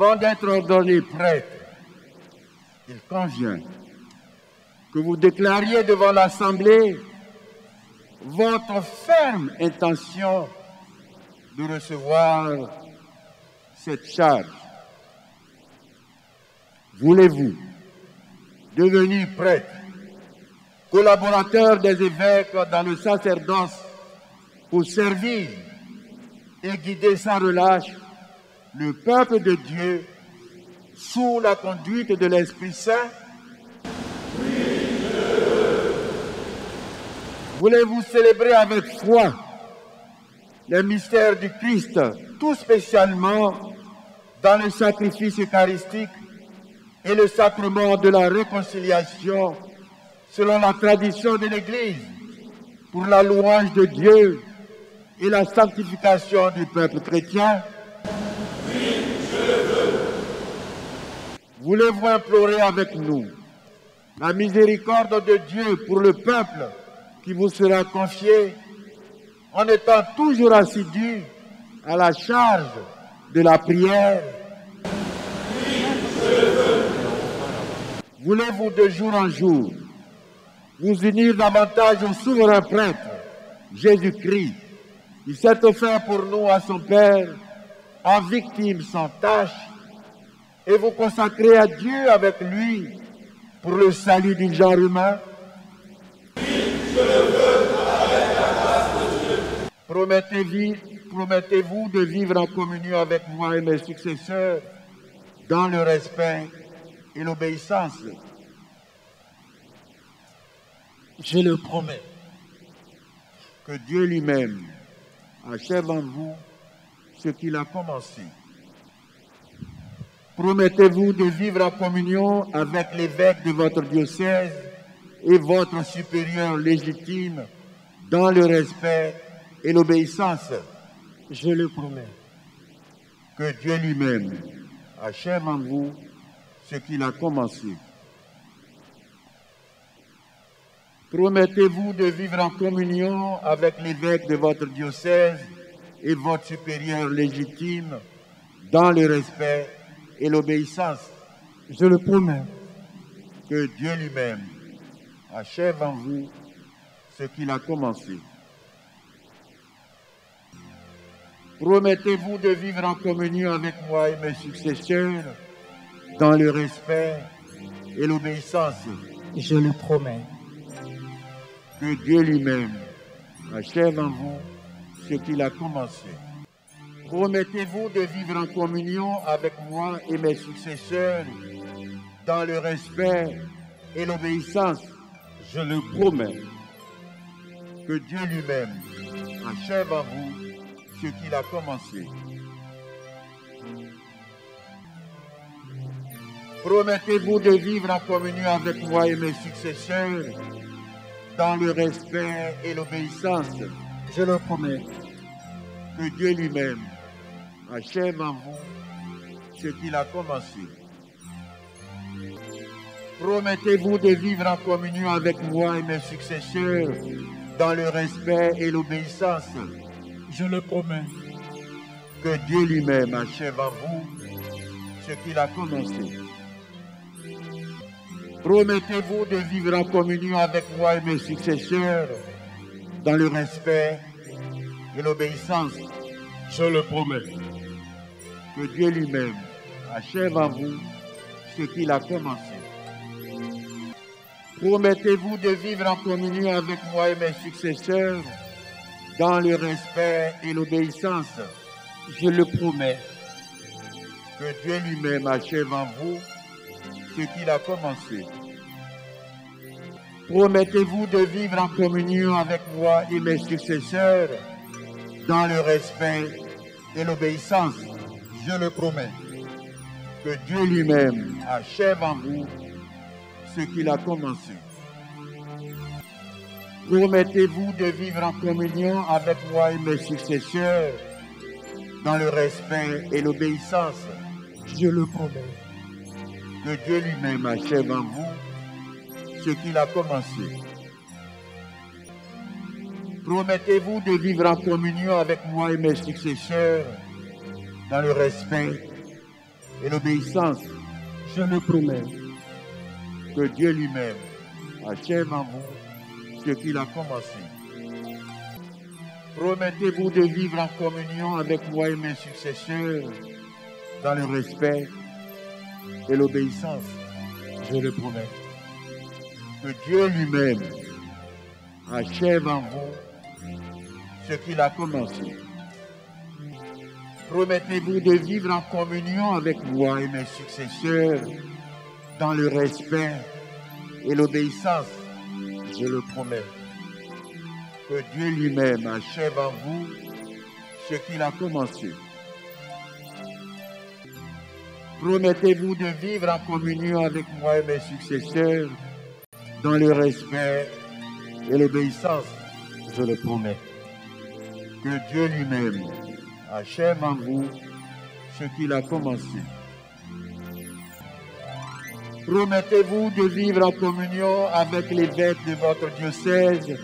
Avant d'être ordonné prêtre, il convient que vous déclariez devant l'Assemblée votre ferme intention de recevoir cette charge. Voulez-vous devenir prêtre, collaborateur des évêques dans le sacerdoce pour servir et guider sans relâche le peuple de Dieu sous la conduite de l'Esprit Saint. Voulez-vous célébrer avec foi les mystères du Christ, tout spécialement dans le sacrifice eucharistique et le sacrement de la réconciliation selon la tradition de l'Église pour la louange de Dieu et la sanctification du peuple chrétien? Voulez-vous implorer avec nous. La miséricorde de Dieu pour le peuple qui vous sera confié en étant toujours assidu à la charge de la prière. Voulez-vous de jour en jour vous unir davantage au souverain prêtre, Jésus-Christ, qui s'est offert pour nous à son Père en victime sans tâche, et vous consacrer à Dieu avec lui pour le salut du genre humain Promettez-vous promettez de vivre en communion avec moi et mes successeurs dans le respect et l'obéissance Je le promets. Que Dieu lui-même achève en vous ce qu'il a commencé. Promettez-vous de vivre en communion avec l'évêque de votre diocèse et votre supérieur légitime dans le respect et l'obéissance. Je le promets. Que Dieu lui-même achève en vous ce qu'il a commencé. Promettez-vous de vivre en communion avec l'évêque de votre diocèse et votre supérieur légitime dans le respect et l'obéissance. Je le promets. Que Dieu lui-même achève en vous ce qu'il a commencé. Promettez-vous de vivre en communion avec moi et mes successeurs dans le respect et l'obéissance. Je le promets. Que Dieu lui-même achève en vous ce qu'il a commencé. Promettez-vous de vivre en communion avec moi et mes successeurs dans le respect et l'obéissance. Je le promets. Que Dieu lui-même achève en vous ce qu'il a commencé. Promettez-vous de vivre en communion avec moi et mes successeurs dans le respect et l'obéissance. Je le promets. Que Dieu lui-même achève en vous ce qu'il a commencé. Promettez-vous de vivre en communion avec moi et mes successeurs dans le respect et l'obéissance. Je le promets. Que Dieu lui-même achève en vous ce qu'il a commencé. Promettez-vous de vivre en communion avec moi et mes successeurs dans le respect et l'obéissance. Je le promets. Que Dieu lui-même achève en vous ce qu'il a commencé. Promettez-vous de vivre en communion avec moi et mes successeurs dans le respect et l'obéissance. Je le promets. Que Dieu lui-même achève en vous ce qu'il a commencé. Promettez-vous de vivre en communion avec moi et mes successeurs dans le respect et l'obéissance. Je le promets. Que Dieu lui-même achève en vous ce qu'il a commencé. Promettez-vous de vivre en communion avec moi et mes successeurs dans le respect et l'obéissance. Je le promets. Que Dieu lui-même achève en vous ce qu'il a commencé. Promettez-vous de vivre en communion avec moi et mes successeurs dans le respect et l'obéissance. Je le promets. Que Dieu lui-même achève en vous ce qu'il a commencé. Promettez-vous de vivre en communion avec moi et mes successeurs dans le respect et l'obéissance. Je le promets. Que Dieu lui-même achève en vous ce qu'il a commencé. Promettez-vous de vivre en communion avec moi et mes successeurs dans le respect et l'obéissance. Je le promets. Que Dieu lui-même achève en vous ce qu'il a commencé. Promettez-vous de vivre en communion avec moi et mes successeurs dans le respect et l'obéissance. Je le promets. Que Dieu lui-même achève en vous ce qu'il a commencé. Promettez-vous de vivre en communion avec l'évêque de votre diocèse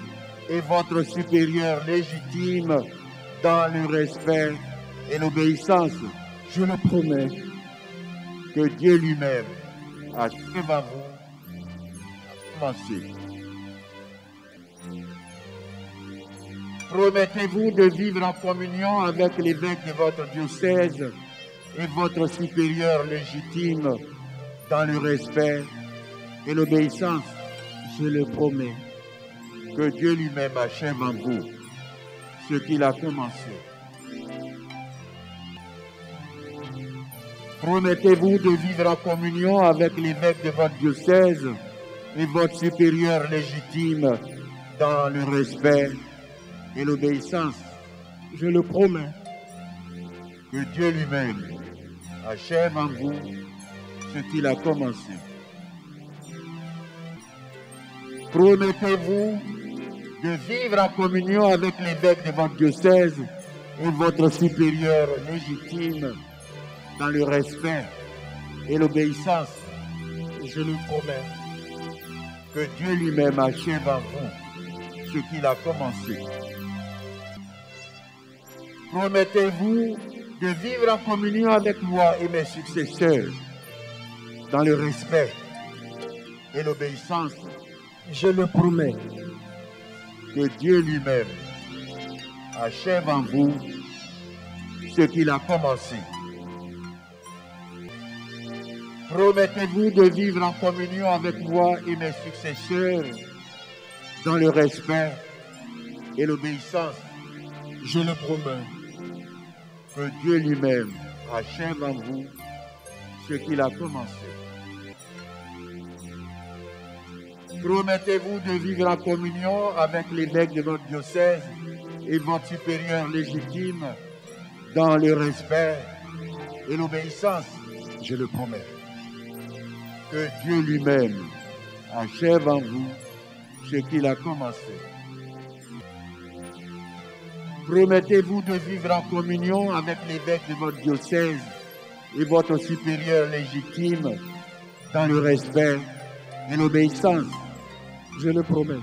et votre supérieur légitime dans le respect et l'obéissance. Je le promets. Que Dieu lui-même achève en vous commencer. Promettez-vous de vivre en communion avec l'évêque de votre diocèse et votre supérieur légitime dans le respect et l'obéissance. Je le promets. Que Dieu lui-même achève en vous ce qu'il a commencé. Promettez-vous de vivre en communion avec l'évêque de votre diocèse et votre supérieur légitime dans le respect et l'obéissance. Je le promets. Que Dieu lui-même achève en vous ce qu'il a commencé. Promettez-vous de vivre en communion avec l'évêque de votre diocèse et votre supérieur légitime dans le respect et l'obéissance. Je le promets. Que Dieu lui-même achève en vous ce qu'il a commencé. Promettez-vous de vivre en communion avec moi et mes successeurs dans le respect et l'obéissance. Je le promets. Que Dieu lui-même achève en vous ce qu'il a commencé. Promettez-vous de vivre en communion avec moi et mes successeurs dans le respect et l'obéissance. Je le promets. Que Dieu lui-même achève en vous ce qu'il a commencé. Promettez-vous de vivre en communion avec l'évêque de votre diocèse et votre supérieur légitime dans le respect et l'obéissance. Je le promets. Que Dieu lui-même achève en vous ce qu'il a commencé. Promettez-vous de vivre en communion avec l'évêque de votre diocèse et votre supérieur légitime dans le respect et l'obéissance. Je le promets.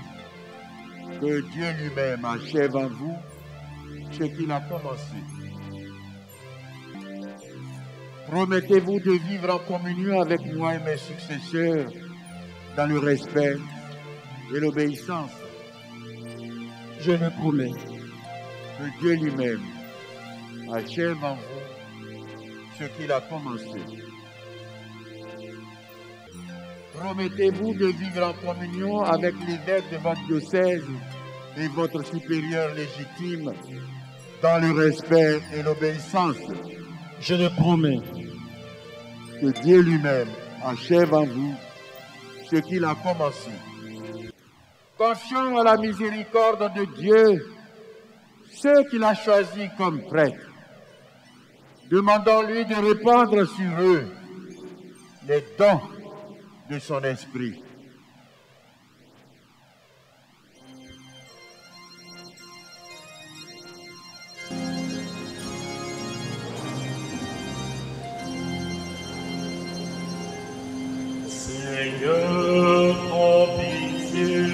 Que Dieu lui-même achève en vous ce qu'il a commencé. Promettez-vous de vivre en communion avec moi et mes successeurs dans le respect et l'obéissance. Je le promets. Que Dieu lui-même achève en vous ce qu'il a commencé. Promettez-vous de vivre en communion avec l'évêque de votre diocèse et votre supérieur légitime dans le respect et l'obéissance. Je le promets. Que Dieu lui-même achève en vous ce qu'il a commencé. Confions à la miséricorde de Dieu ceux qu'il a choisis comme prêtres. Demandons-lui de répandre sur eux les dons de son esprit. Seigneur, pitié.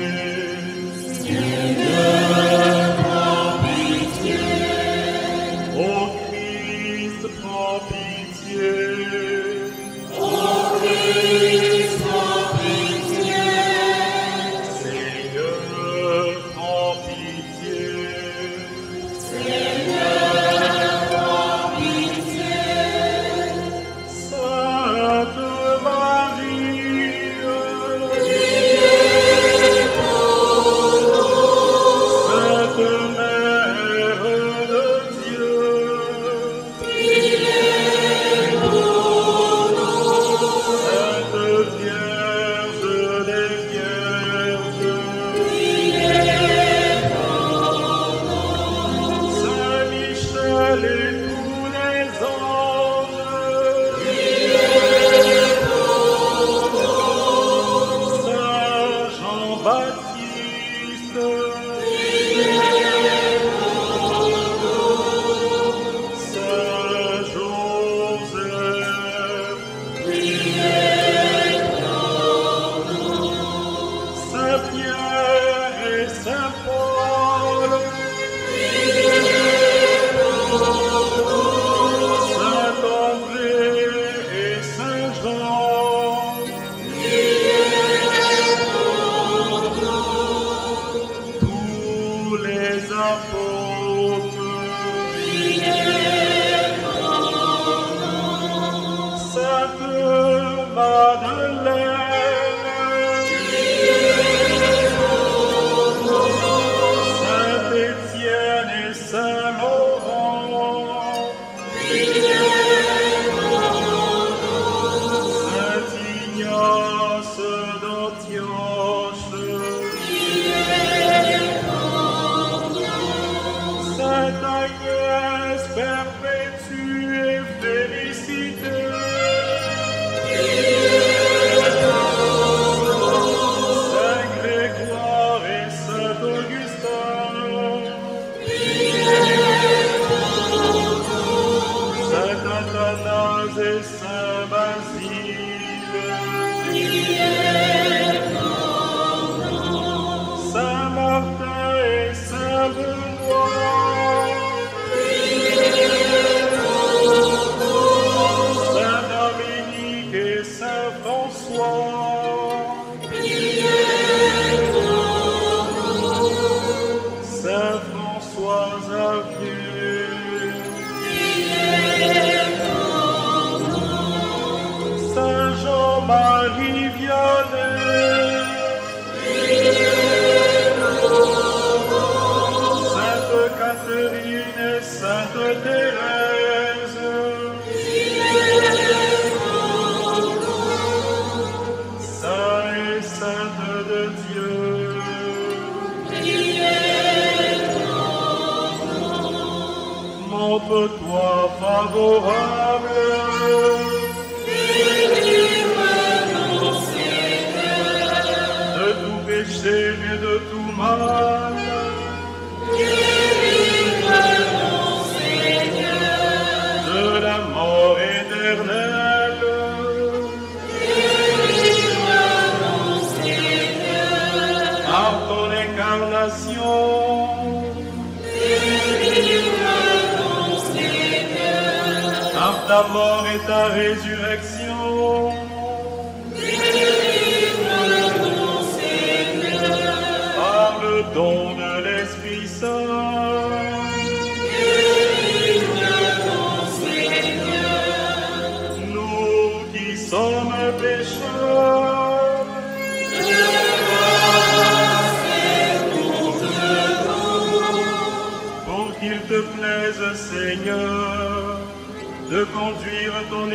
Ta résurrection.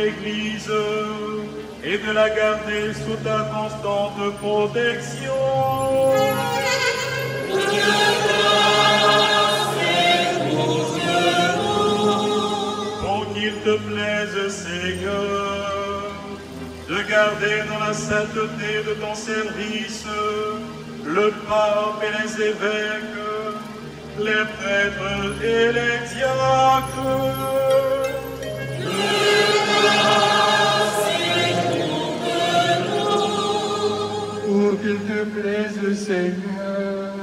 Et de la garder sous ta constante protection. Pour qu'il te plaise, Seigneur, de garder dans la sainteté de ton service le pape et les évêques, les prêtres et les diacres. Te plaise, Seigneur,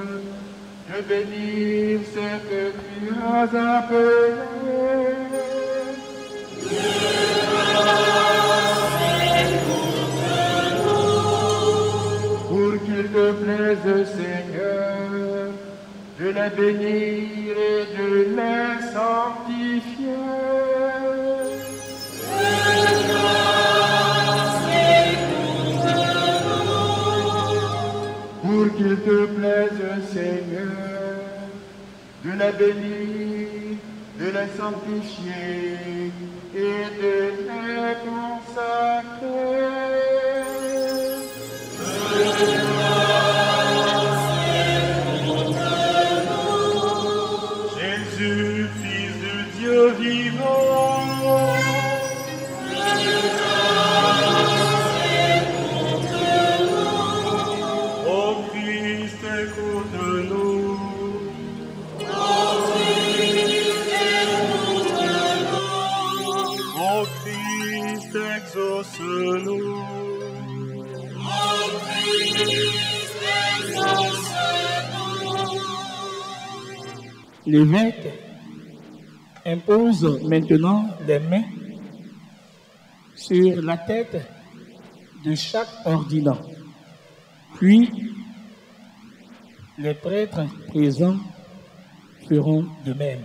de bénir ce que tu as appelé. Pour qu'il te plaise, Seigneur, de les bénir et de les te plaise, Seigneur, de la bénir, de la sanctifier et de la consacrer. L'évêque impose maintenant les mains sur la tête de chaque ordinant. Puis, les prêtres présents feront de même.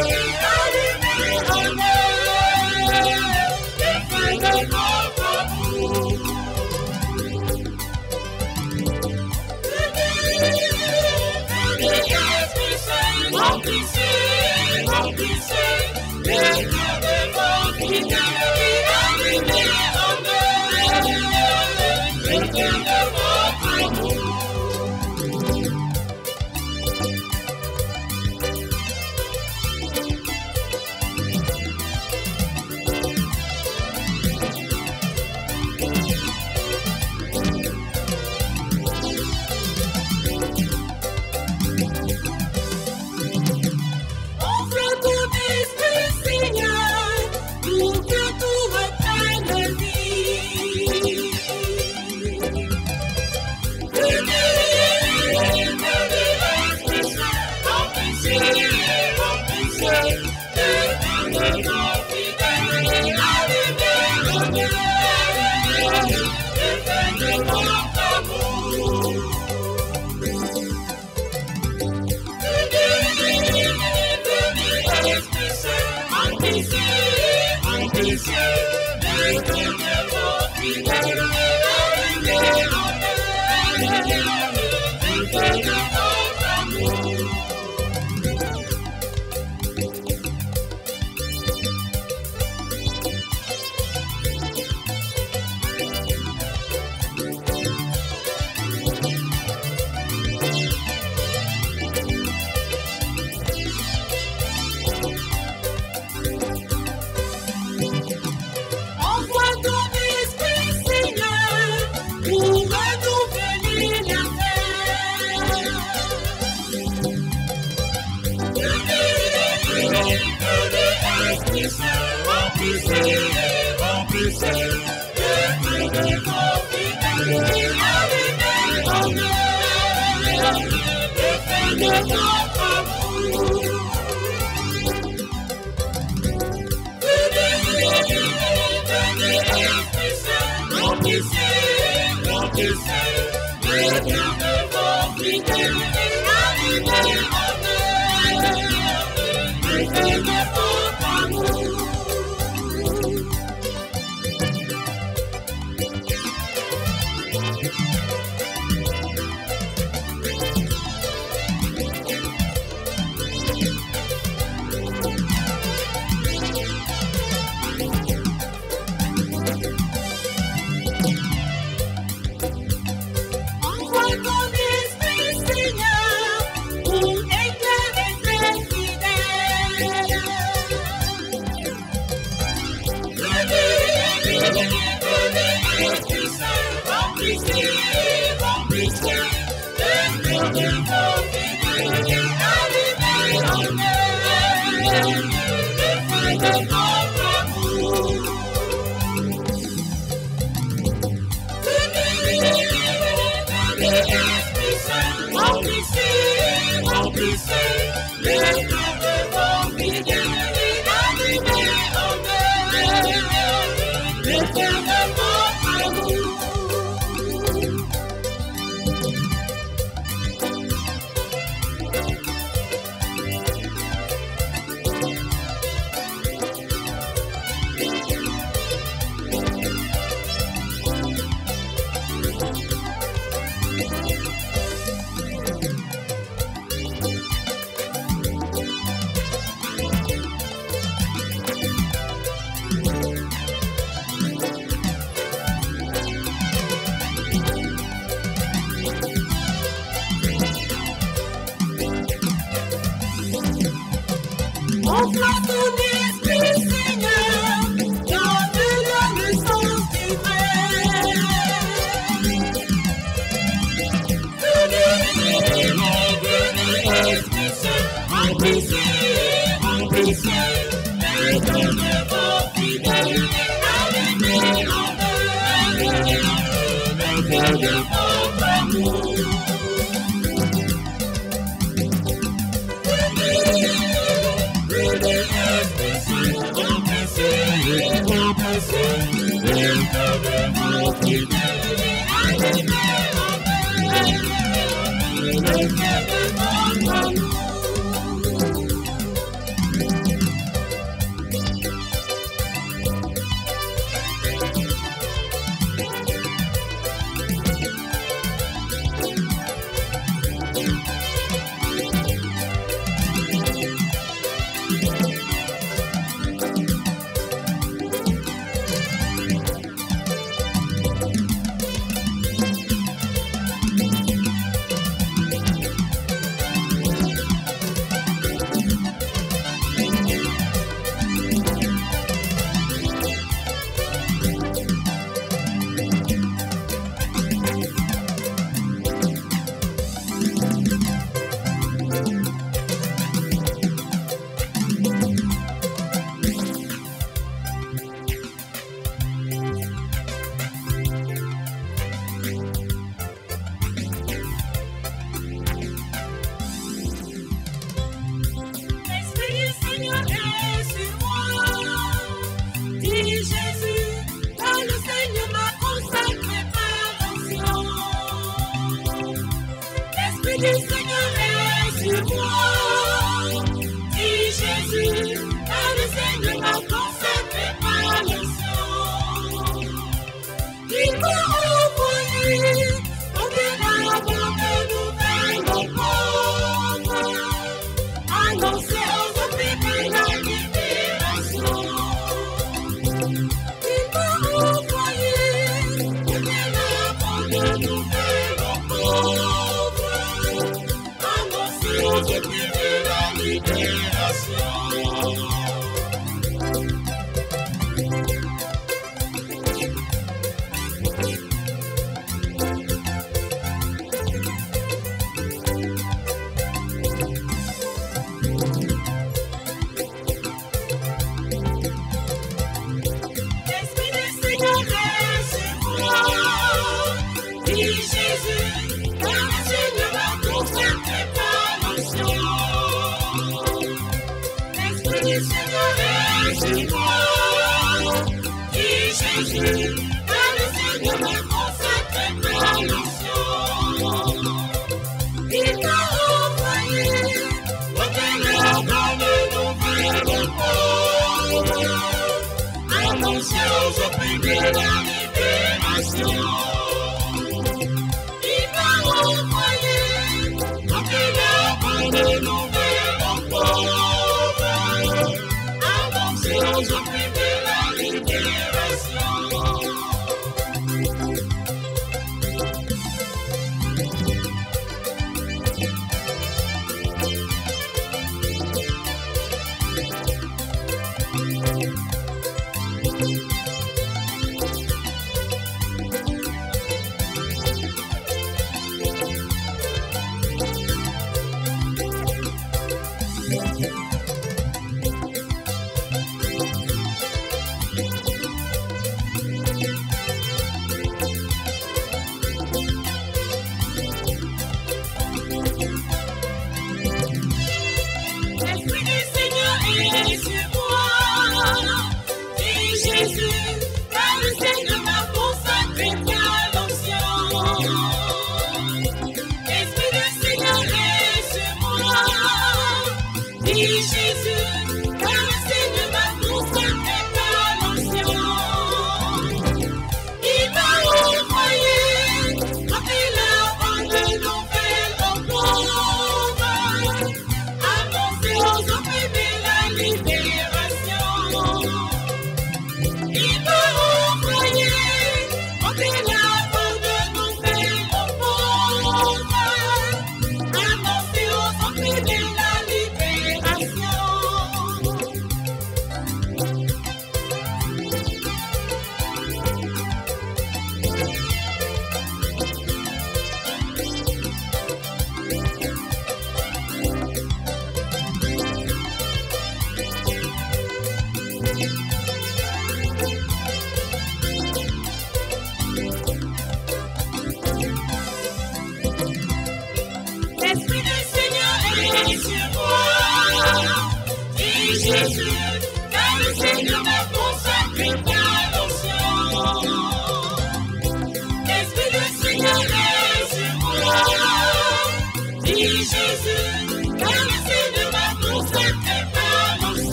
Thank you.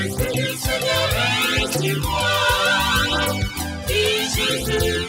L'Esprit du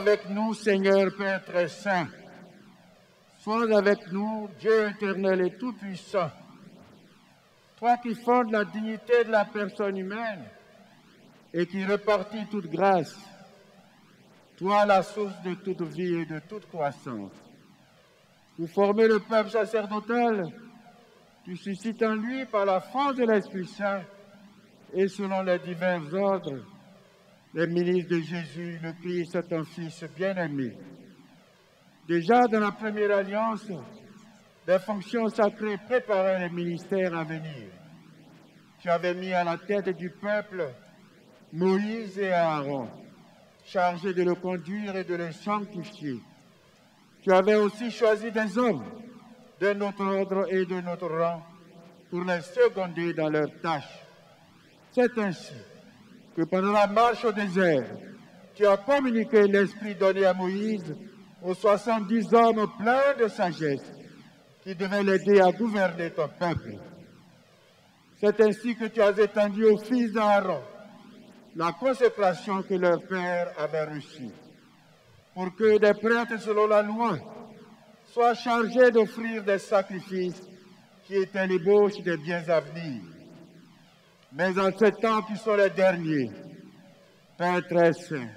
avec nous, Seigneur Père très saint. Sois avec nous, Dieu éternel et tout-puissant. Toi qui fondes la dignité de la personne humaine et qui repartis toute grâce. Toi la source de toute vie et de toute croissance. Pour former le peuple sacerdotal, tu suscites en lui par la force de l'Esprit Saint et selon les divers ordres les ministres de Jésus, le Christ, ton Fils bien-aimé. Déjà dans la première alliance, des fonctions sacrées préparaient les ministères à venir. Tu avais mis à la tête du peuple Moïse et Aaron, chargés de le conduire et de le sanctifier. Tu avais aussi choisi des hommes de notre ordre et de notre rang pour les seconder dans leurs tâches. C'est ainsi que pendant la marche au désert, tu as communiqué l'esprit donné à Moïse aux 70 hommes pleins de sagesse qui devaient l'aider à gouverner ton peuple. C'est ainsi que tu as étendu aux fils d'Aaron la consécration que leur père avait reçue, pour que des prêtres selon la loi soient chargés d'offrir des sacrifices qui étaient l'ébauche des biens à venir. Mais en ces temps qui sont les derniers, Père très saint,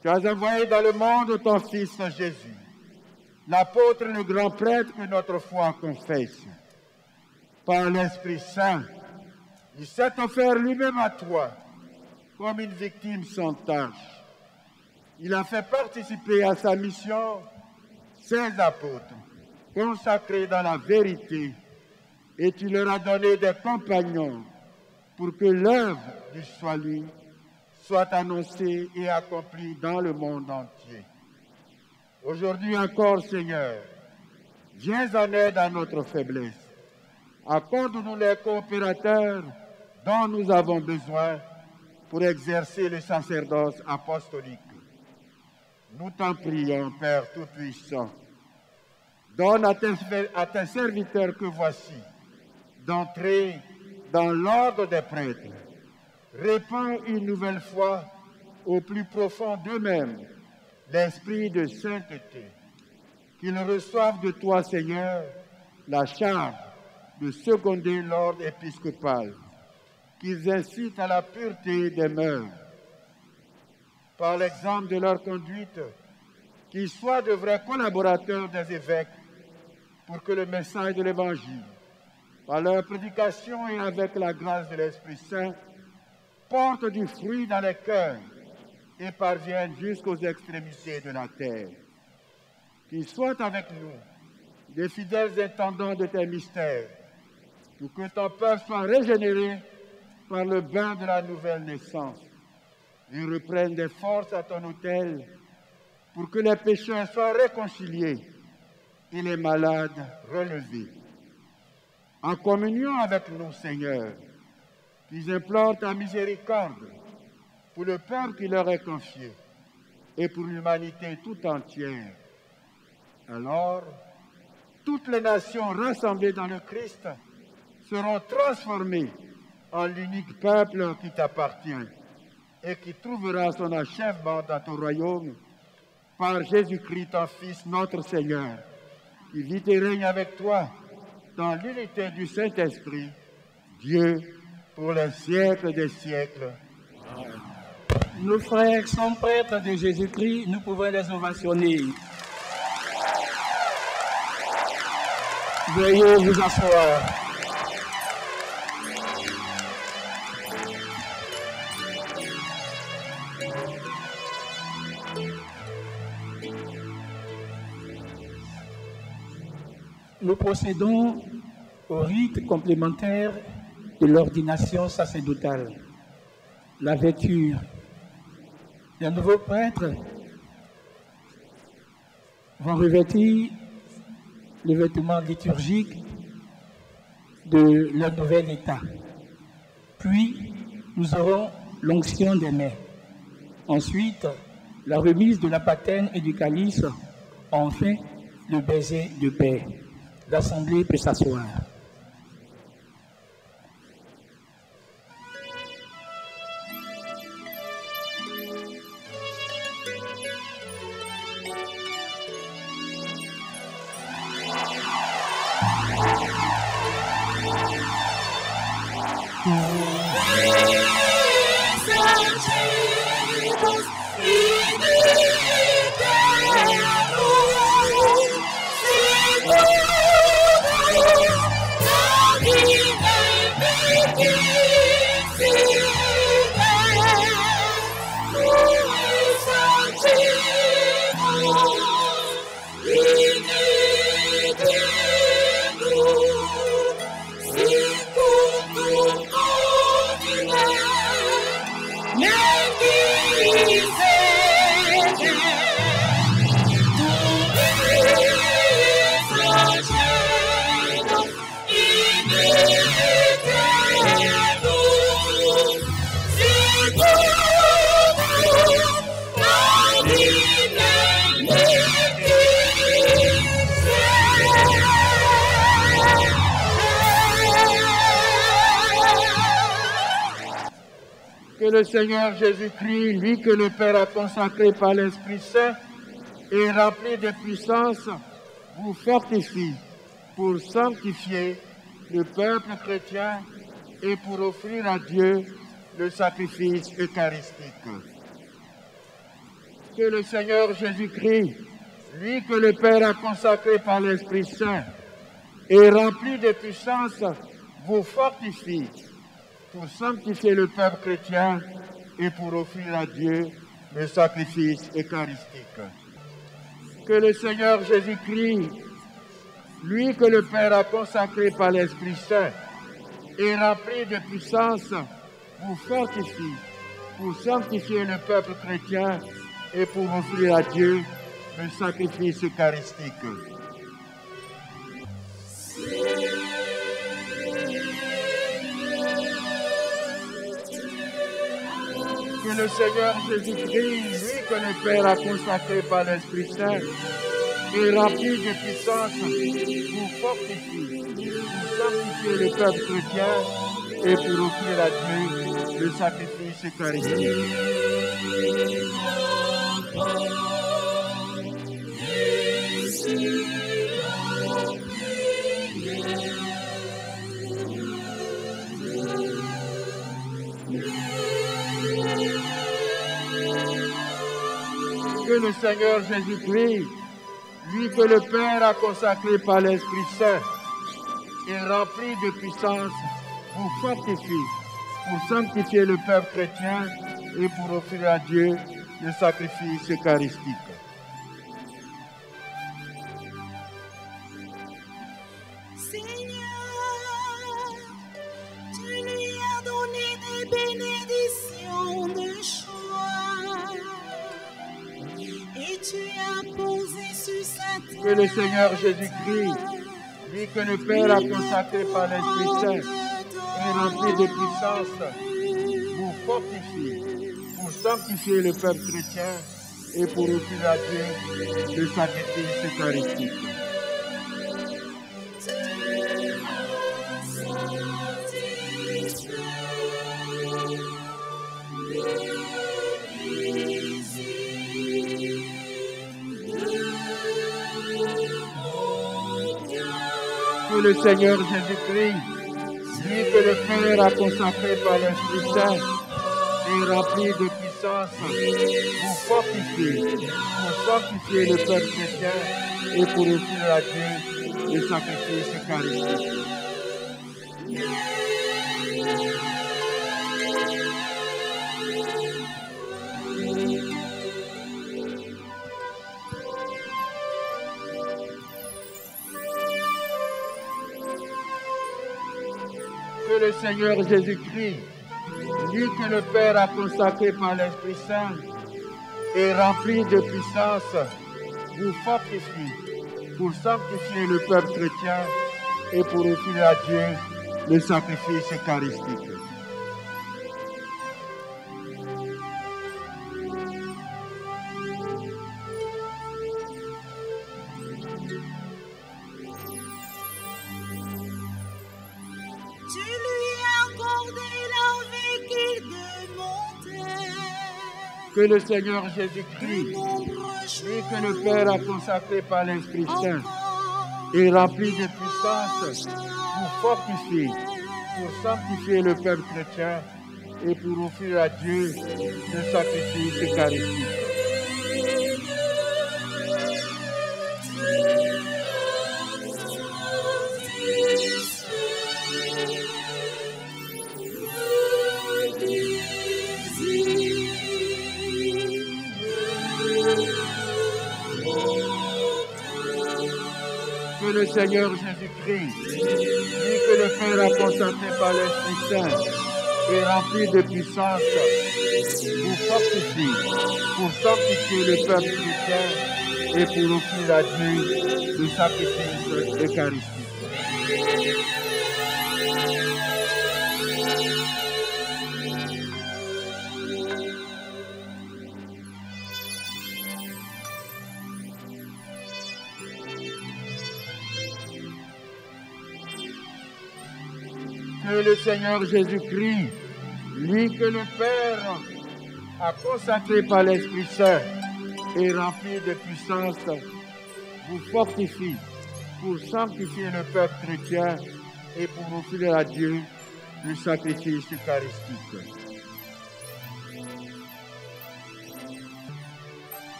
tu as envoyé dans le monde ton Fils Jésus, l'apôtre et le grand prêtre que notre foi confesse. Par l'Esprit Saint, il s'est offert lui-même à toi comme une victime sans tâche. Il a fait participer à sa mission ses apôtres, consacrés dans la vérité, et tu leur as donné des compagnons pour que l'œuvre du salut soit annoncée et accomplie dans le monde entier. Aujourd'hui encore, Seigneur, viens en aide à notre faiblesse. Accorde-nous les coopérateurs dont nous avons besoin pour exercer le sacerdoce apostolique. Nous t'en prions, Père Tout-Puissant. Donne à tes, à tes serviteurs que voici d'entrer dans l'ordre des prêtres. Répands une nouvelle fois au plus profond d'eux-mêmes l'esprit de sainteté. Qu'ils reçoivent de toi, Seigneur, la charge de seconder l'ordre épiscopal. Qu'ils incitent à la pureté des mœurs. Par l'exemple de leur conduite, qu'ils soient de vrais collaborateurs des évêques pour que le message de l'Évangile, par leur prédication et avec la grâce de l'Esprit Saint, porte du fruit dans les cœurs et parvienne jusqu'aux extrémités de la terre. Qu'ils soient avec nous des fidèles intendants de tes mystères, pour que ton peuple soit régénéré par le bain de la nouvelle naissance et reprenne des forces à ton autel pour que les pécheurs soient réconciliés et les malades relevés. En communion avec nous, Seigneur, qu'ils implorent ta miséricorde pour le peuple qui leur est confié et pour l'humanité tout entière. Alors, toutes les nations rassemblées dans le Christ seront transformées en l'unique peuple qui t'appartient et qui trouvera son achèvement dans ton royaume par Jésus-Christ, ton Fils, notre Seigneur, qui vit et règne avec toi dans l'unité du Saint-Esprit, Dieu, pour les siècles des siècles. Nos frères sont prêtres de Jésus-Christ, nous pouvons les ovationner. Veuillez vous asseoir. Nous procédons au rite complémentaire de l'ordination sacerdotale, la vêture. Les nouveaux prêtres vont revêtir le vêtement liturgique de leur nouvel état. Puis, nous aurons l'onction des mains. Ensuite, la remise de la patène et du calice. Enfin, le baiser de paix. L'Assemblée peut s'asseoir. Le Seigneur Jésus-Christ, lui que le Père a consacré par l'Esprit Saint et rempli de puissance, vous fortifie pour sanctifier le peuple chrétien et pour offrir à Dieu le sacrifice eucharistique. Que le Seigneur Jésus-Christ, lui que le Père a consacré par l'Esprit Saint et rempli de puissance, vous fortifie pour sanctifier le peuple chrétien et pour offrir à Dieu le sacrifice eucharistique. Que le Seigneur Jésus-Christ, lui que le Père a consacré par l'Esprit Saint et rempli de puissance, vous fortifie pour sanctifier le peuple chrétien et pour offrir à Dieu le sacrifice eucharistique. Le Seigneur Jésus-Christ, lui que le Père a consacré par l'Esprit Saint et rempli de puissance, vous fortifie pour sanctifier le peuple chrétien et pour offrir à Dieu le sacrifice eucharistique. Le Seigneur Jésus-Christ, lui que le Père a consacré par l'Esprit Saint et rempli de puissance, vous fortifie pour sanctifier le peuple chrétien et pour offrir à Dieu le sacrifice eucharistique. Que le Seigneur Jésus-Christ, lui que le Père a consacré par l'Esprit Saint et rempli de puissance, vous fortifie pour sanctifier le peuple chrétien et pour offrir à Dieu le sacrifice eucharistique. Le Seigneur Jésus-Christ, lui que le Père a consacré par l'Esprit Saint et rempli de puissance, vous fortifie pour sanctifier le peuple chrétien et pour offrir à Dieu le sacrifice eucharistique. Le Seigneur Jésus-Christ, lui que le Père a consacré par l'Esprit Saint et rempli de puissance, vous fortifie pour sanctifier le peuple chrétien et pour offrir à Dieu le sacrifice eucharistique. Que le Seigneur Jésus-Christ, lui que le Père a consacré par l'Esprit Saint et rempli de puissance, vous fortifie pour sanctifier le peuple chrétien et pour offrir à Dieu le sacrifice eucharistique. Que le Seigneur Jésus-Christ, lui que le Père a consacré par l'Esprit Saint et rempli de puissance, vous fortifie pour sanctifier le peuple chrétien et pour offrir à Dieu le sacrifice eucharistique. Que le Seigneur Jésus-Christ, lui que le Père a consacré par l'Esprit Saint et rempli de puissance, vous fortifie pour sanctifier le peuple chrétien et pour offrir à Dieu le sacrifice eucharistique.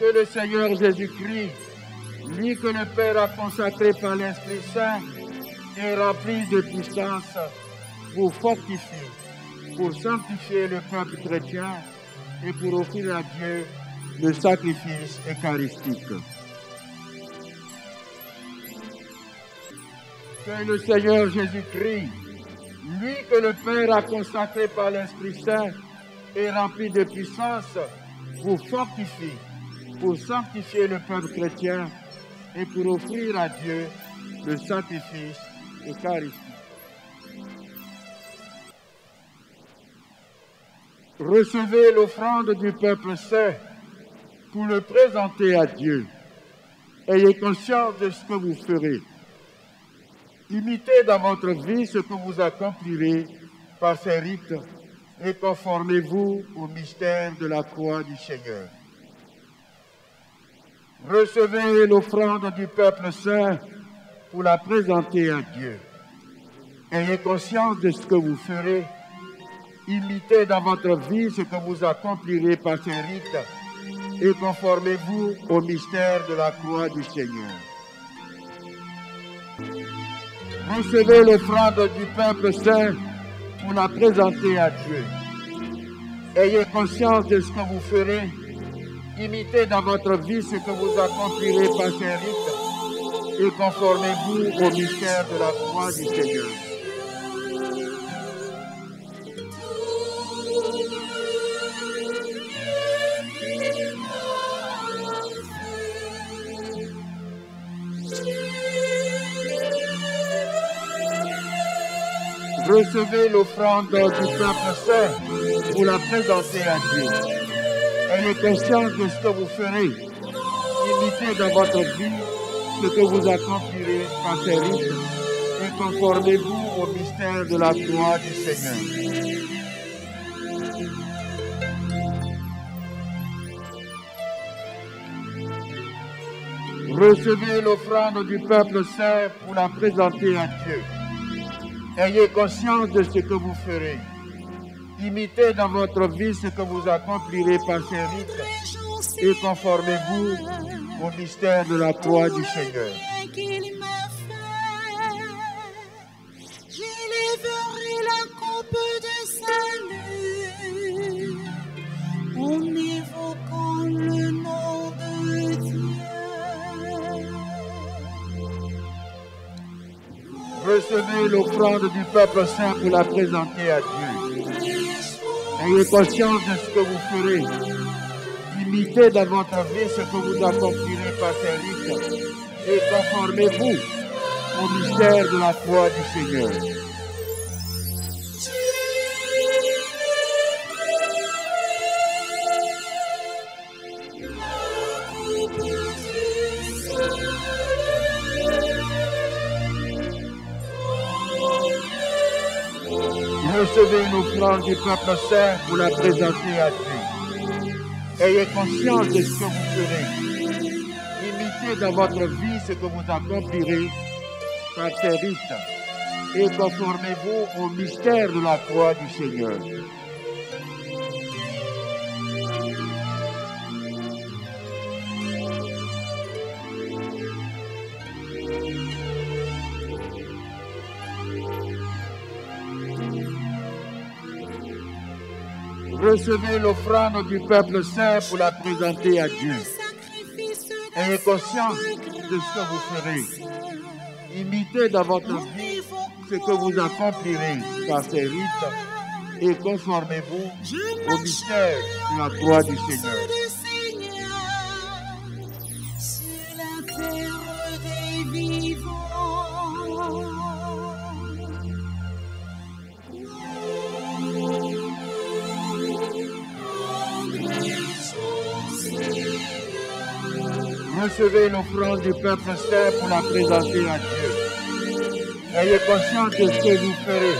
Que le Seigneur Jésus-Christ, lui que le Père a consacré par l'Esprit Saint et rempli de puissance, vous fortifie pour sanctifier le peuple chrétien et pour offrir à Dieu le sacrifice eucharistique. Que le Seigneur Jésus-Christ, lui que le Père a consacré par l'Esprit Saint et rempli de puissance, vous fortifie pour sanctifier le peuple chrétien et pour offrir à Dieu le sacrifice Recevez l'offrande du peuple saint pour le présenter à Dieu. Ayez conscience de ce que vous ferez. Imitez dans votre vie ce que vous accomplirez par ces rites et conformez-vous au mystère de la croix du Seigneur. Recevez l'offrande du peuple saint pour la présenter à Dieu. Ayez conscience de ce que vous ferez. Imitez dans votre vie ce que vous accomplirez par ces rites et conformez-vous au mystère de la croix du Seigneur. Recevez l'offrande du peuple saint pour la présenter à Dieu. Ayez conscience de ce que vous ferez. Imitez dans votre vie ce que vous accomplirez par ces rites et conformez-vous au mystère de la croix du Seigneur. Recevez l'offrande du peuple saint pour la présenter à Dieu. Elle est consciente de ce que vous ferez. Imitez dans votre vie ce que vous accomplirez par ces rites et conformez-vous au mystère de la croix du Seigneur. Recevez l'offrande du peuple saint pour la présenter à Dieu. Ayez conscience de ce que vous ferez. Imitez dans votre vie ce que vous accomplirez par ces rites et conformez-vous au mystère de la croix du Seigneur. qu'il m'a fait. J'élèverai la coupe de salut en évoquant le nom de Dieu. Recevez l'offrande du peuple saint pour la présenter à Dieu. Ayez conscience de ce que vous ferez. Dans votre vie ce que vous accomplirez par ces rites et conformez-vous au mystère de la croix du Seigneur. Recevez une offrande du peuple saint pour la présenter à Dieu. Ayez conscience de ce que vous ferez. Imitez dans votre vie ce que vous accomplirez par ces rites et conformez-vous au mystère de la croix du Seigneur. Recevez l'offrande du peuple saint pour la présenter à Dieu. Ayez conscience de ce que vous ferez. Imitez dans votre vie ce que vous accomplirez par ces rites et conformez-vous au mystère de la croix du Seigneur Recevez l'offrande du peuple saint pour la présenter à Dieu. Ayez conscience de ce que vous ferez.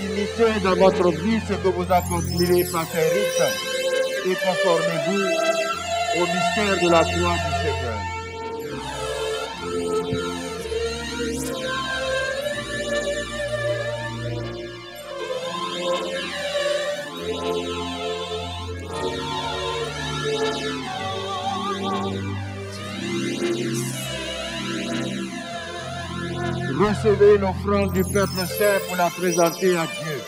Imitez dans votre vie ce que vous accomplirez par ces rites et conformez-vous au mystère de la croix du Seigneur. Recevez l'offrande du peuple saint pour la présenter à Dieu.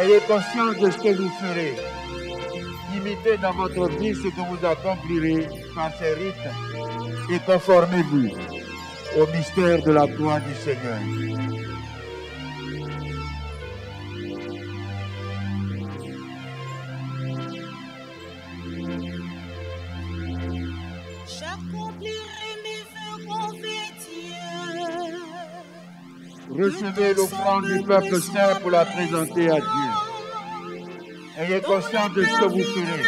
Ayez conscience de ce que vous ferez. Imitez dans votre vie ce que vous accomplirez par ces rites et conformez-vous au mystère de la croix du Seigneur. Recevez l'offrande du peuple saint pour la présenter à Dieu. Ayez conscience de ce que vous ferez.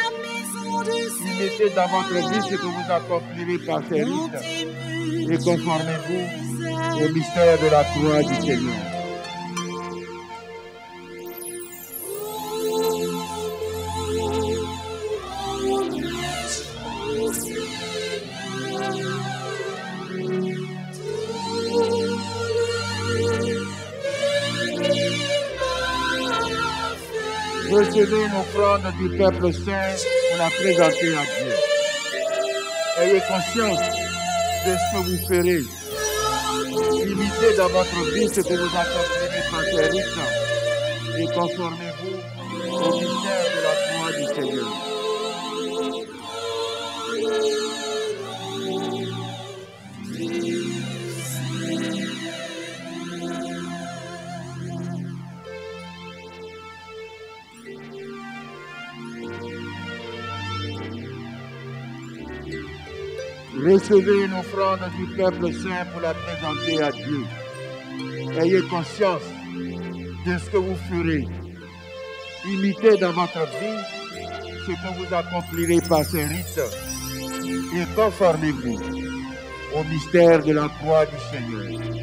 Imitez dans votre vie ce que vous accomplirez par ces rites et conformez-vous au mystère de la croix du Seigneur. Recevez une offrande du peuple saint pour la présenter à Dieu. Ayez conscience de ce que vous ferez. Imitez dans votre vie ce que vous accomplirez par ces et conformez-vous au mystère de la Recevez une offrande du peuple saint pour la présenter à Dieu. Ayez conscience de ce que vous ferez. Imitez dans votre vie ce que vous accomplirez par ces rites et conformez-vous au mystère de la croix du Seigneur.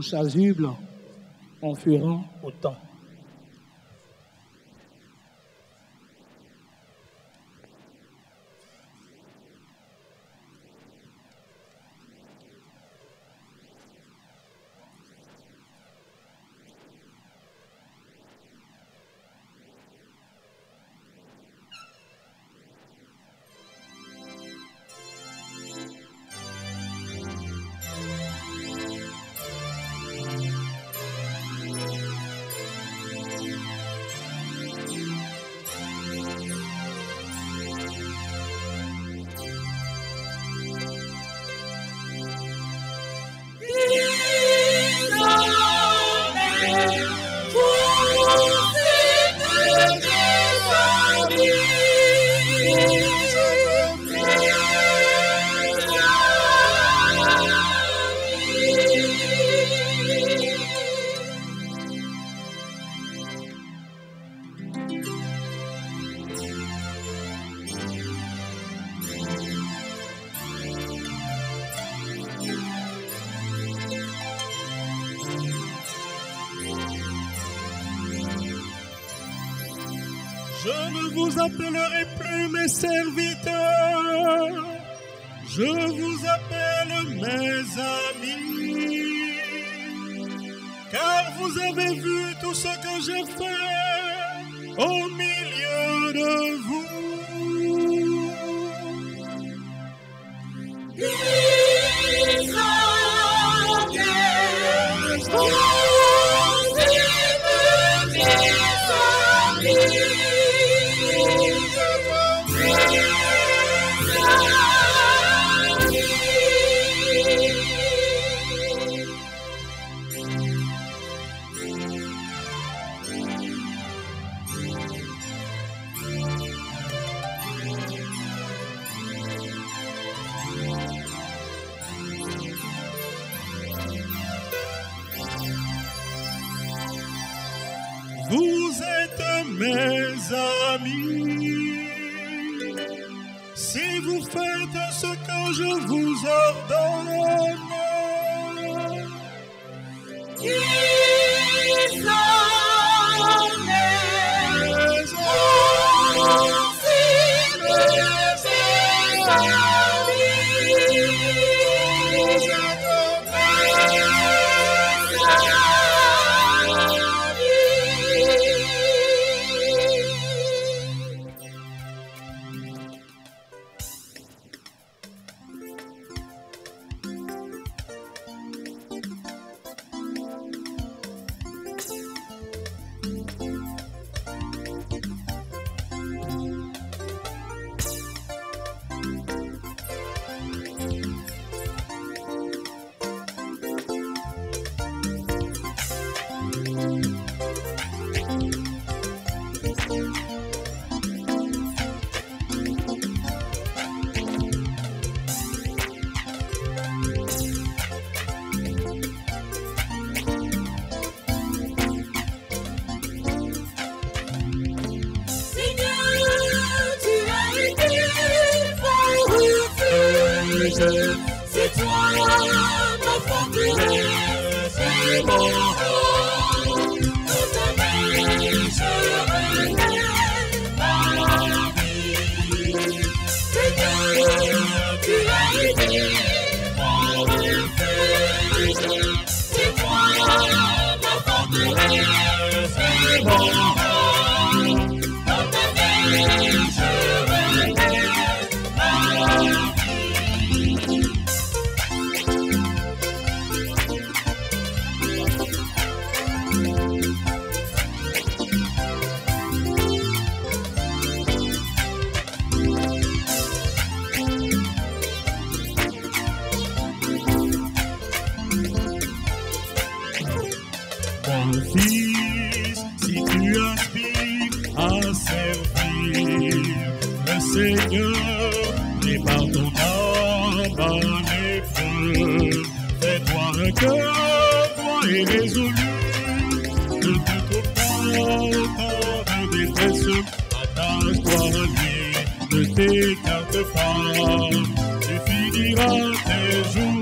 En chasuble en feront ne t'écarte pas. Tu finiras tes jours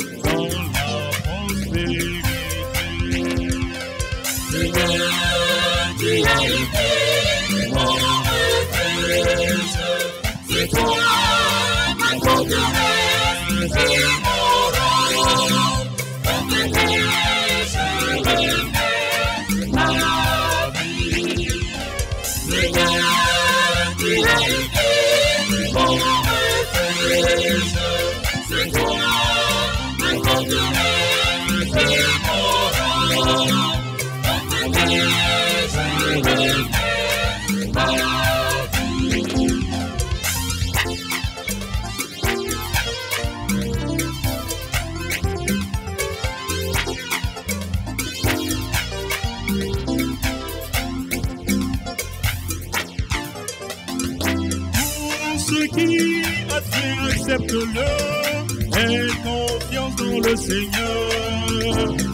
le Seigneur.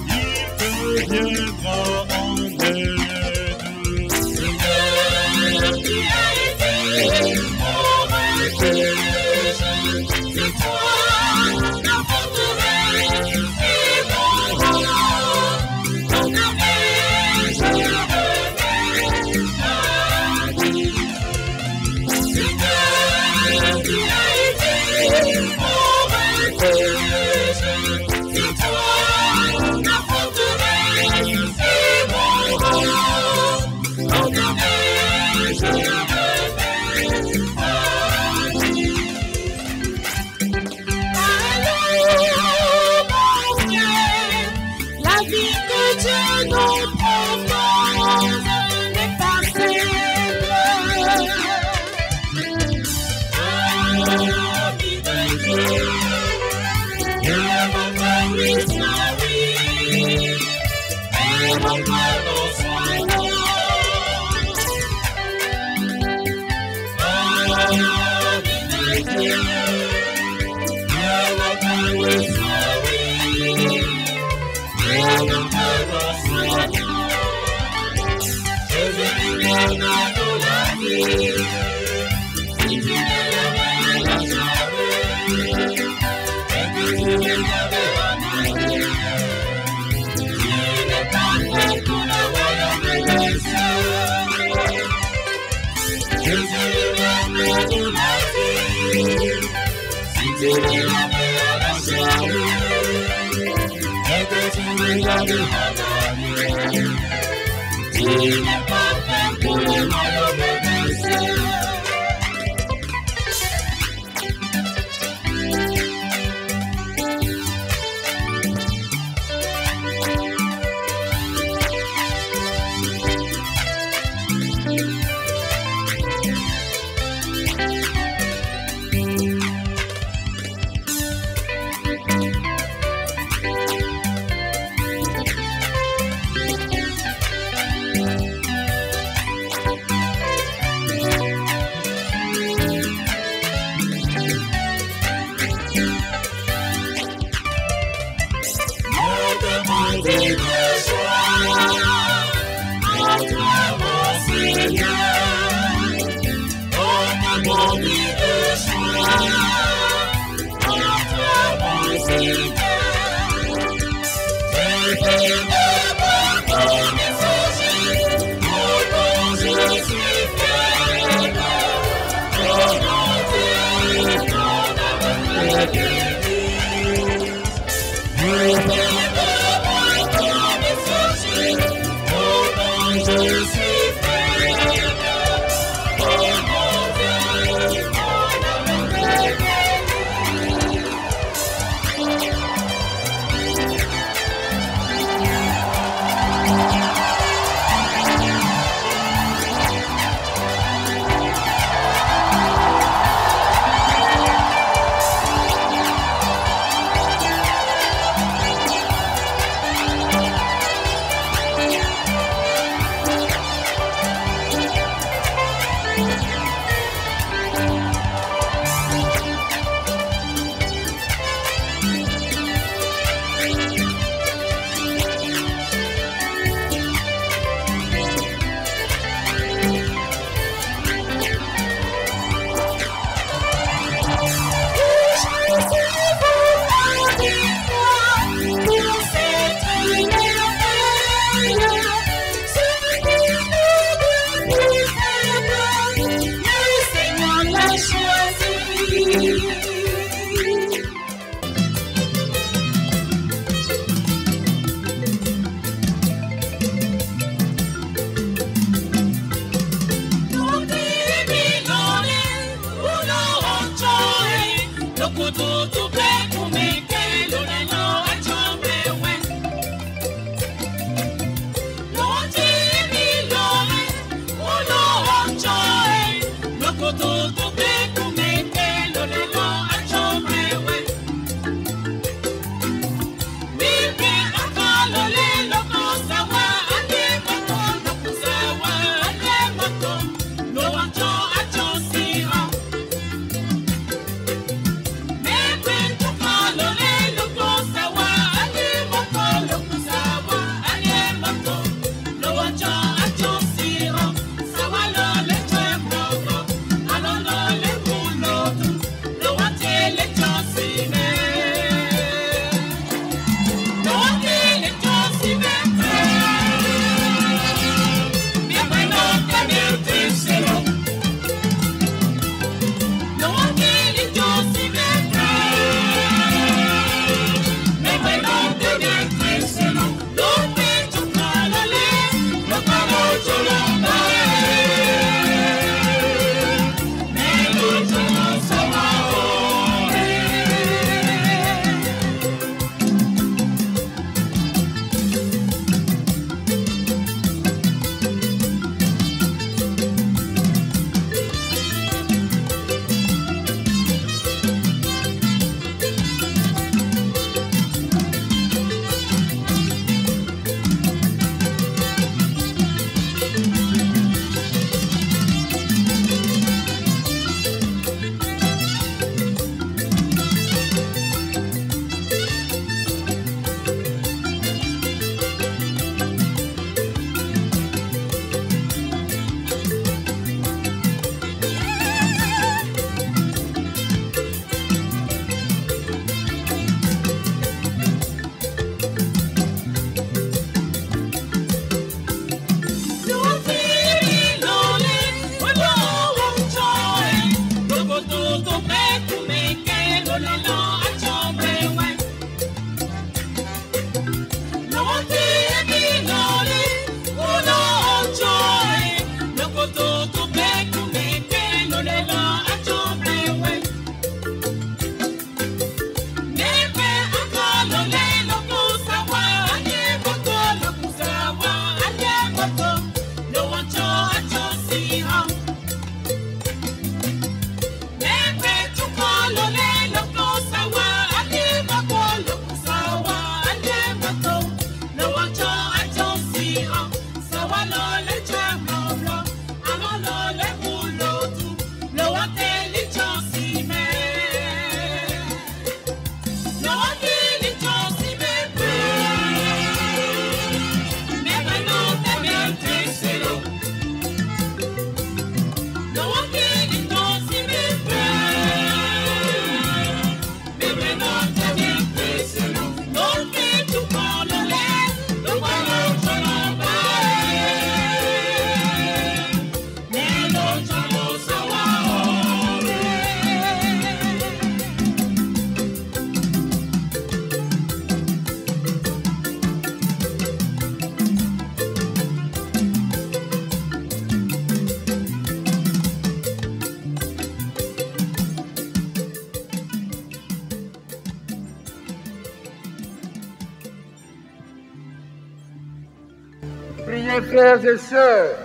Frères et sœurs,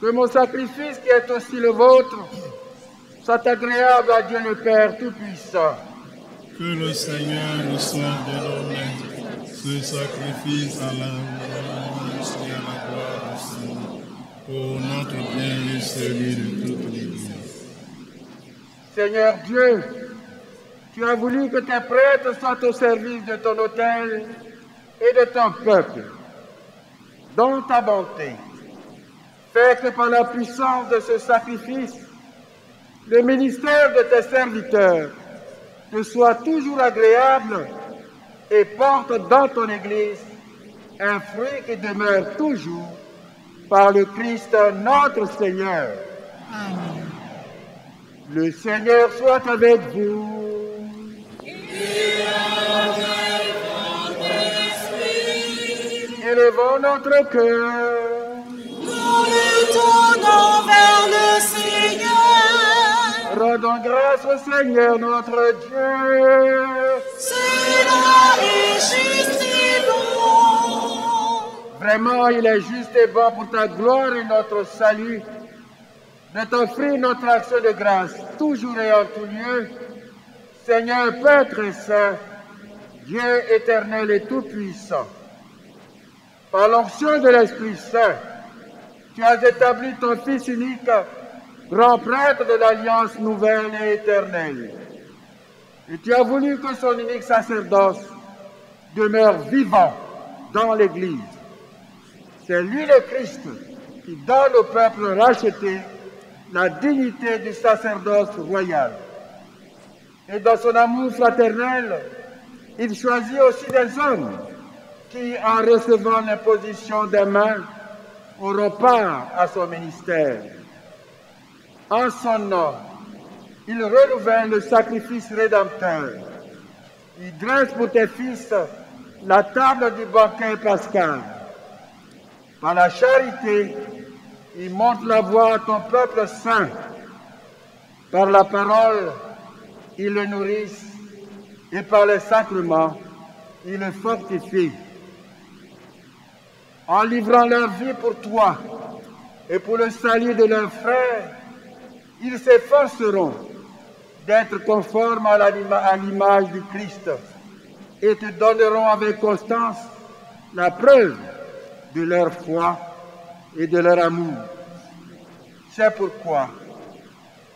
que mon sacrifice qui est aussi le vôtre soit agréable à Dieu le Père Tout-Puissant. Que le Seigneur de nos mains ce sacrifice à la louange et à la gloire du Seigneur, pour notre bien et celui de toute l'Église. Seigneur Dieu, tu as voulu que tes prêtres soient au service de ton autel et de ton peuple. Dans ta bonté, fais que par la puissance de ce sacrifice, le ministère de tes serviteurs te soit toujours agréable et porte dans ton Église un fruit qui demeure toujours par le Christ notre Seigneur. Le Seigneur soit avec vous. Élevons notre cœur. Nous tournons vers le Seigneur. Rendons grâce au Seigneur notre Dieu. Cela est juste et bon. Vraiment, il est juste et bon pour ta gloire et notre salut de t'offrir notre action de grâce, toujours et en tout lieu. Seigneur Père très saint, Dieu éternel et tout-puissant, par l'onction de l'Esprit Saint, tu as établi ton Fils unique, grand prêtre de l'Alliance nouvelle et éternelle. Et tu as voulu que son unique sacerdoce demeure vivant dans l'Église. C'est lui le Christ qui donne au peuple racheté la dignité du sacerdoce royal. Et dans son amour fraternel, il choisit aussi des hommes qui, en recevant l'imposition des mains, auront part à son ministère. En son nom, il renouvelle le sacrifice rédempteur. Il dresse pour tes fils la table du banquet pascal. Par la charité, il montre la voie à ton peuple saint. Par la parole, il le nourrisse et par les sacrements, il le fortifie. En livrant leur vie pour toi et pour le salut de leurs frères, ils s'efforceront d'être conformes à l'image du Christ et te donneront avec constance la preuve de leur foi et de leur amour. C'est pourquoi,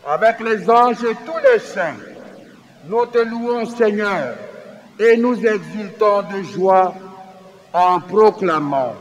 avec les anges et tous les saints, nous te louons Seigneur et nous exultons de joie en proclamant.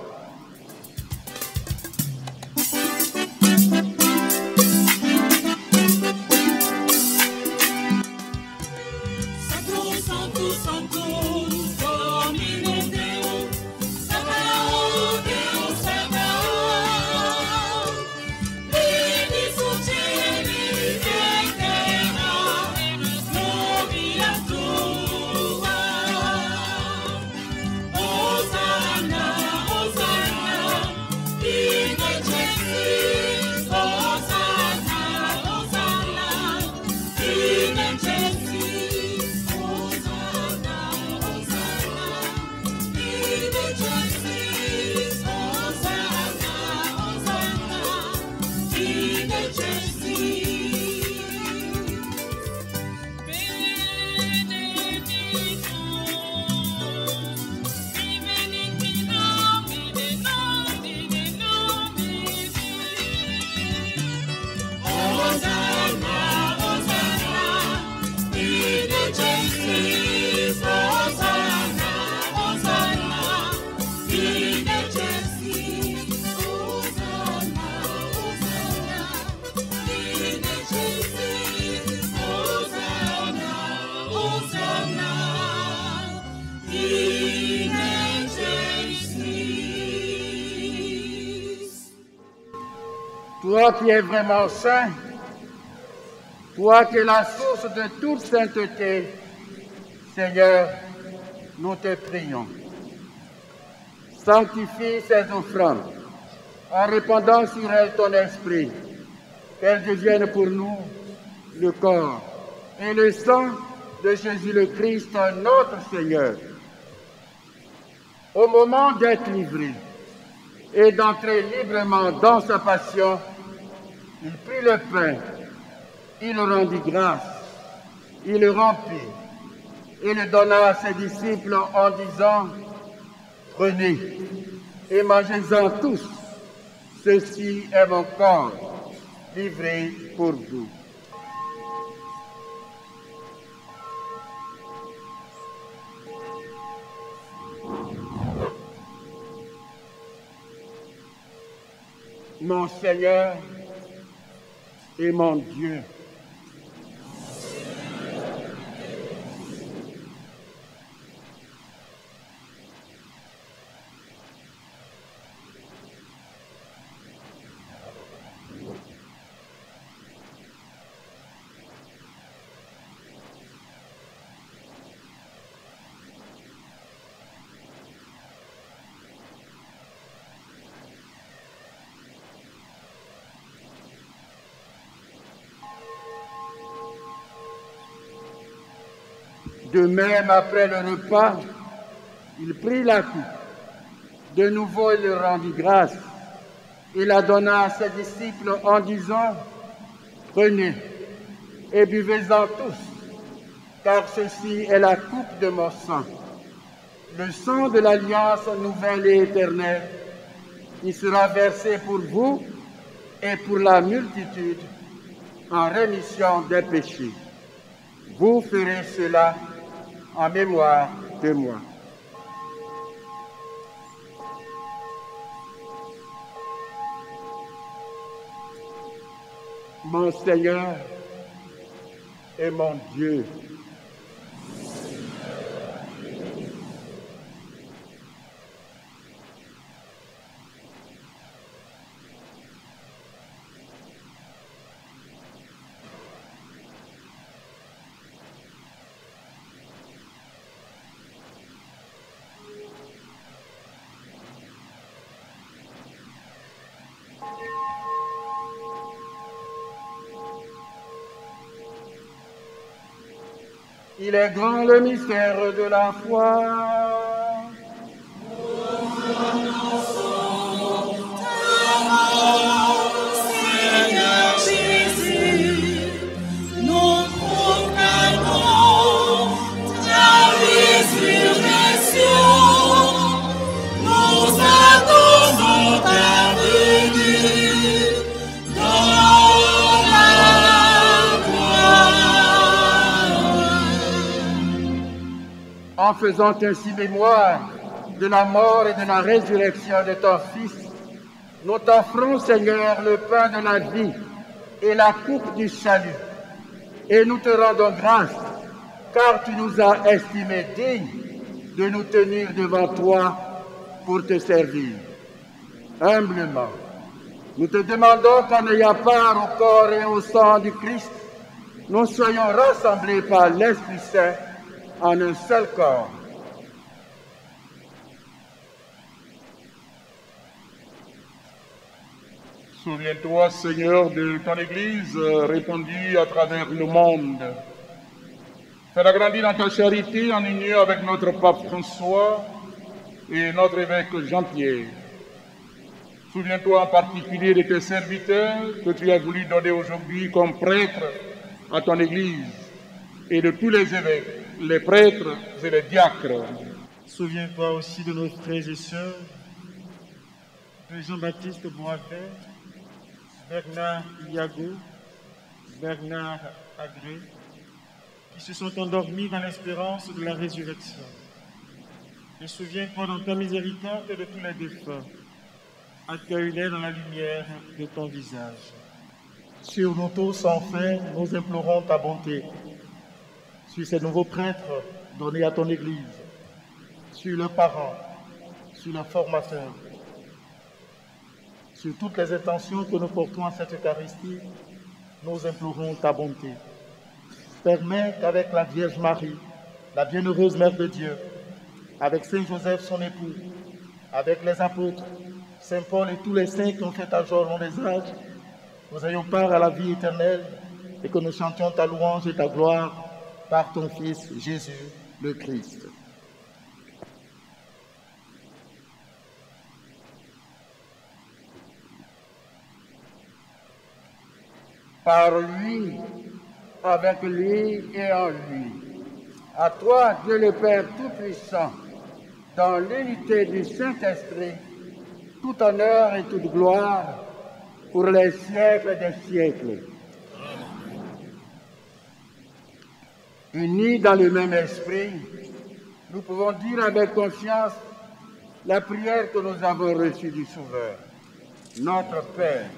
Qui es vraiment saint, toi qui es la source de toute sainteté, Seigneur, nous te prions. Sanctifie ces offrandes en répandant sur elles ton esprit, qu'elles deviennent pour nous le corps et le sang de Jésus le Christ, notre Seigneur. Au moment d'être livré, et d'entrer librement dans sa passion, il prit le pain, il rendit grâce, il le remplit. Et le donna à ses disciples en disant, Prenez et mangez-en tous, ceci est mon corps livré pour vous. Mon Seigneur et mon Dieu. De même, après le repas, il prit la coupe. De nouveau, il rendit grâce. Il la donna à ses disciples en disant, Prenez et buvez-en tous, car ceci est la coupe de mon sang, le sang de l'alliance nouvelle et éternelle, qui sera versé pour vous et pour la multitude en rémission des péchés. Vous ferez cela en mémoire de moi. Mon Seigneur et mon Dieu. Il est grand de la foi. En faisant ainsi mémoire de la mort et de la résurrection de ton Fils, nous t'offrons, Seigneur, le pain de la vie et la coupe du salut. Et nous te rendons grâce, car tu nous as estimés dignes de nous tenir devant toi pour te servir. Humblement, nous te demandons qu'en ayant part au corps et au sang du Christ, nous soyons rassemblés par l'Esprit Saint en un seul corps. Souviens-toi, Seigneur, de ton Église euh, répandue à travers le monde. Fais-la grandir dans ta charité en union avec notre pape François et notre évêque Jean-Pierre. Souviens-toi en particulier de tes serviteurs que tu as voulu donner aujourd'hui comme prêtres à ton Église et de tous les évêques, les prêtres et les diacres. Souviens-toi aussi de nos frères et sœurs, de Jean-Baptiste Boisvert, Bernard Iago, Bernard Agré, qui se sont endormis dans l'espérance de la résurrection. Et souviens-toi dans ta miséricorde de tous les défunts. Accueille-les dans la lumière de ton visage. Sur nous tous, enfin, nous implorons ta bonté. Sur ces nouveaux prêtres donnés à ton Église, sur leurs parents, sur leurs formateurs, sur toutes les intentions que nous portons à cette Eucharistie, nous implorons ta bonté. Permets qu'avec la Vierge Marie, la bienheureuse Mère de Dieu, avec Saint Joseph son époux, avec les apôtres, Saint Paul et tous les saints qui ont fait ta joie long des âges, nous ayons part à la vie éternelle et que nous chantions ta louange et ta gloire par ton Fils Jésus le Christ. Par lui, avec lui et en lui. À toi, Dieu le Père Tout-Puissant, dans l'unité du Saint-Esprit, tout honneur et toute gloire pour les siècles des siècles. Unis dans le même esprit, nous pouvons dire avec confiance la prière que nous avons reçue du Sauveur. Notre Père,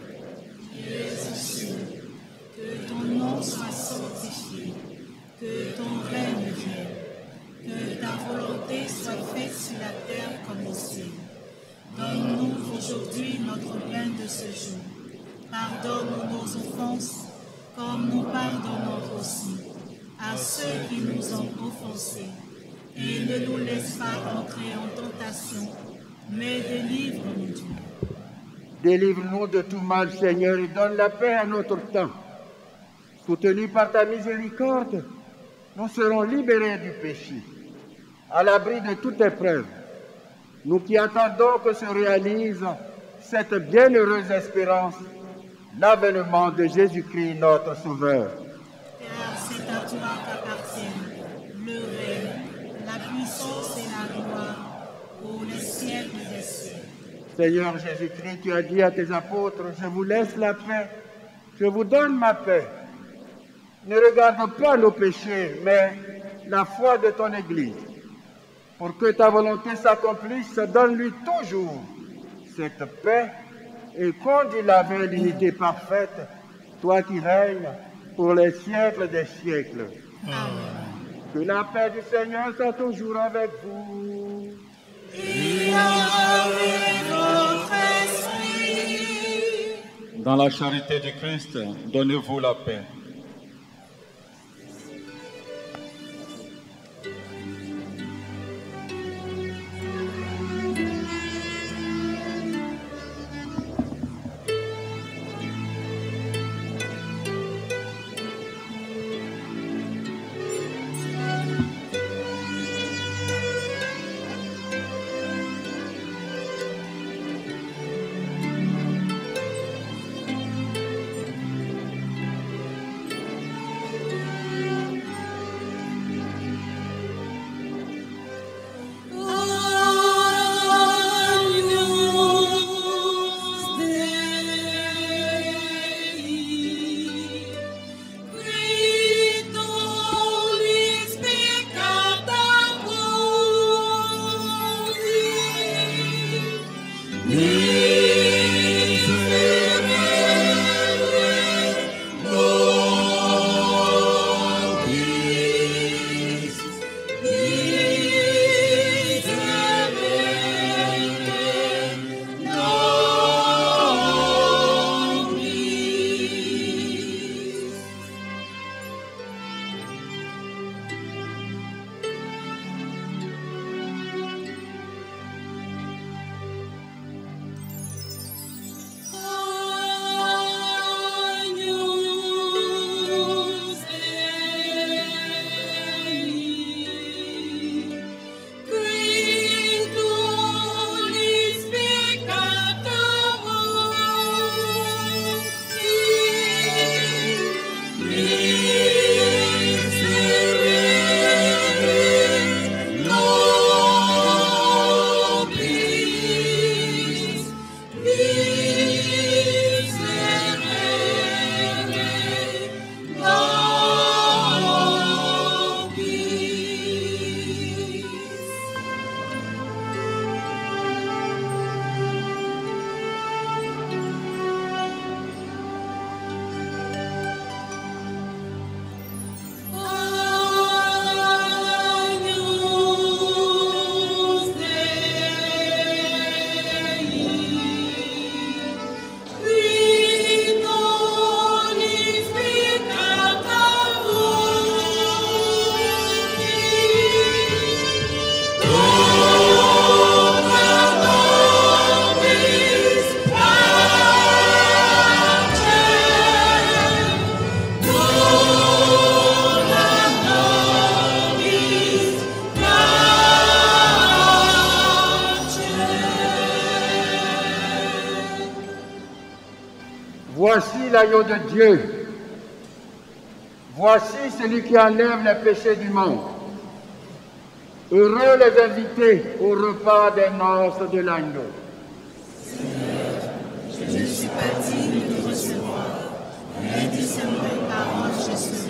Que ton nom soit sanctifié, que ton règne vienne, que ta volonté soit faite sur la terre comme au ciel. Donne-nous aujourd'hui notre pain de ce jour. Pardonne-nous nos offenses, comme nous pardonnons aussi à ceux qui nous ont offensés. Et ne nous laisse pas entrer en tentation, mais délivre-nous mal. délivre-nous de tout mal, Seigneur, et donne la paix à notre temps. Soutenus par ta miséricorde, nous serons libérés du péché, à l'abri de toute épreuve. Nous qui attendons que se réalise cette bienheureuse espérance, l'avènement de Jésus-Christ, notre Sauveur. Le règne, la puissance et la gloire pour les siècles des siècles. Seigneur Jésus-Christ, tu as dit à tes apôtres, je vous laisse la paix, je vous donne ma paix. Ne regarde pas nos péchés, mais la foi de ton Église. Pour que ta volonté s'accomplisse, donne-lui toujours cette paix et conduis-la vers l'unité parfaite, toi qui règnes pour les siècles des siècles. Que la paix du Seigneur soit toujours avec vous. Dans la charité du Christ, donnez-vous la paix. agneau de Dieu. Voici celui qui enlève les péchés du monde. Heureux les invités au repas des noces de l'agneau. Seigneur, je ne suis pas digne de recevoir, mais dis seulement une parole, Jésus.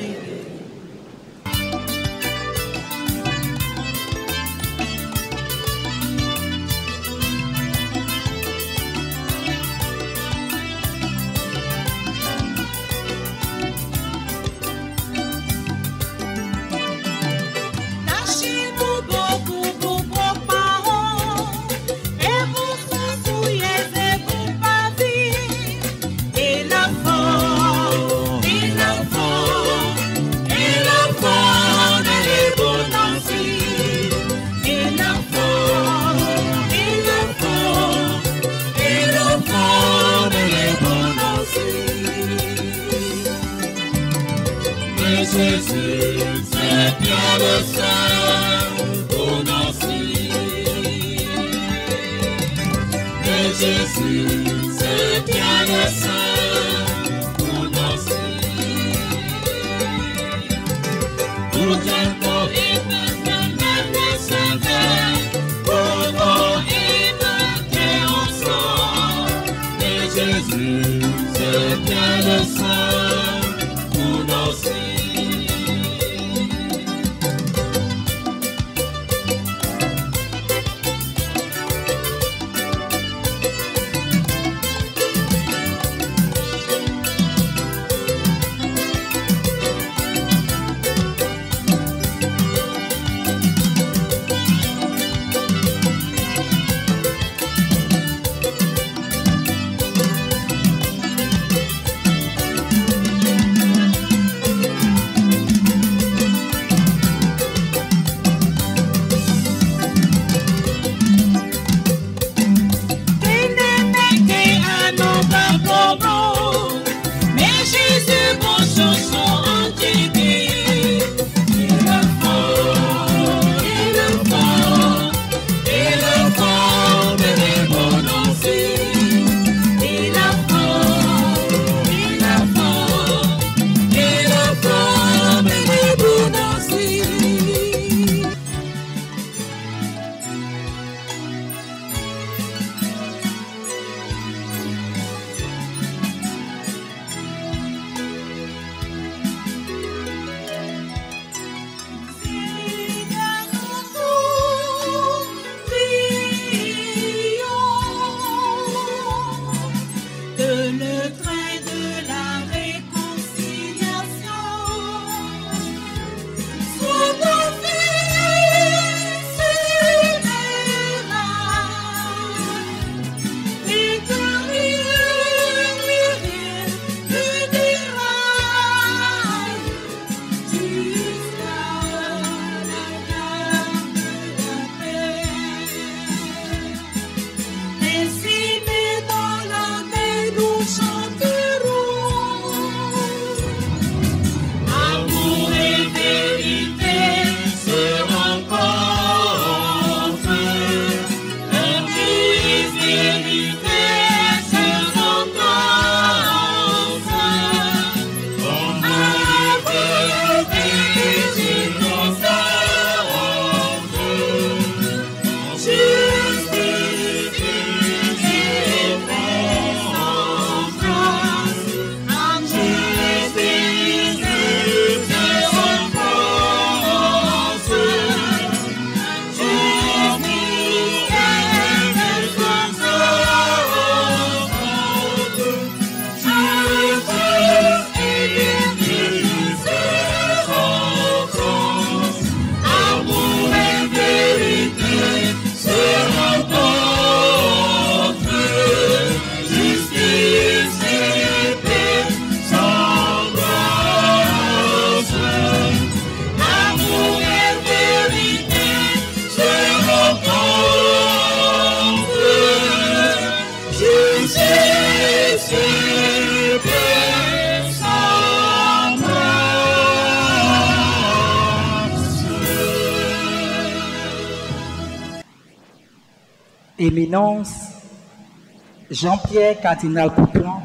Jean-Pierre Cardinal Pouplan,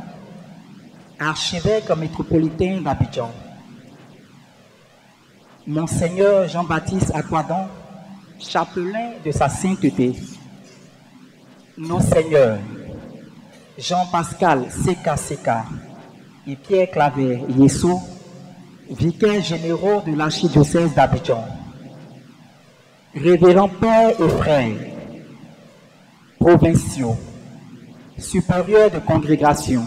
archevêque métropolitain d'Abidjan. Monseigneur Jean-Baptiste Aquadon, chapelain de sa sainteté. Monseigneur Jean-Pascal Seka et Pierre Claver Yesso, vicaires généraux de l'archidiocèse d'Abidjan. Révérend père et frères, provinciaux, supérieurs de congrégation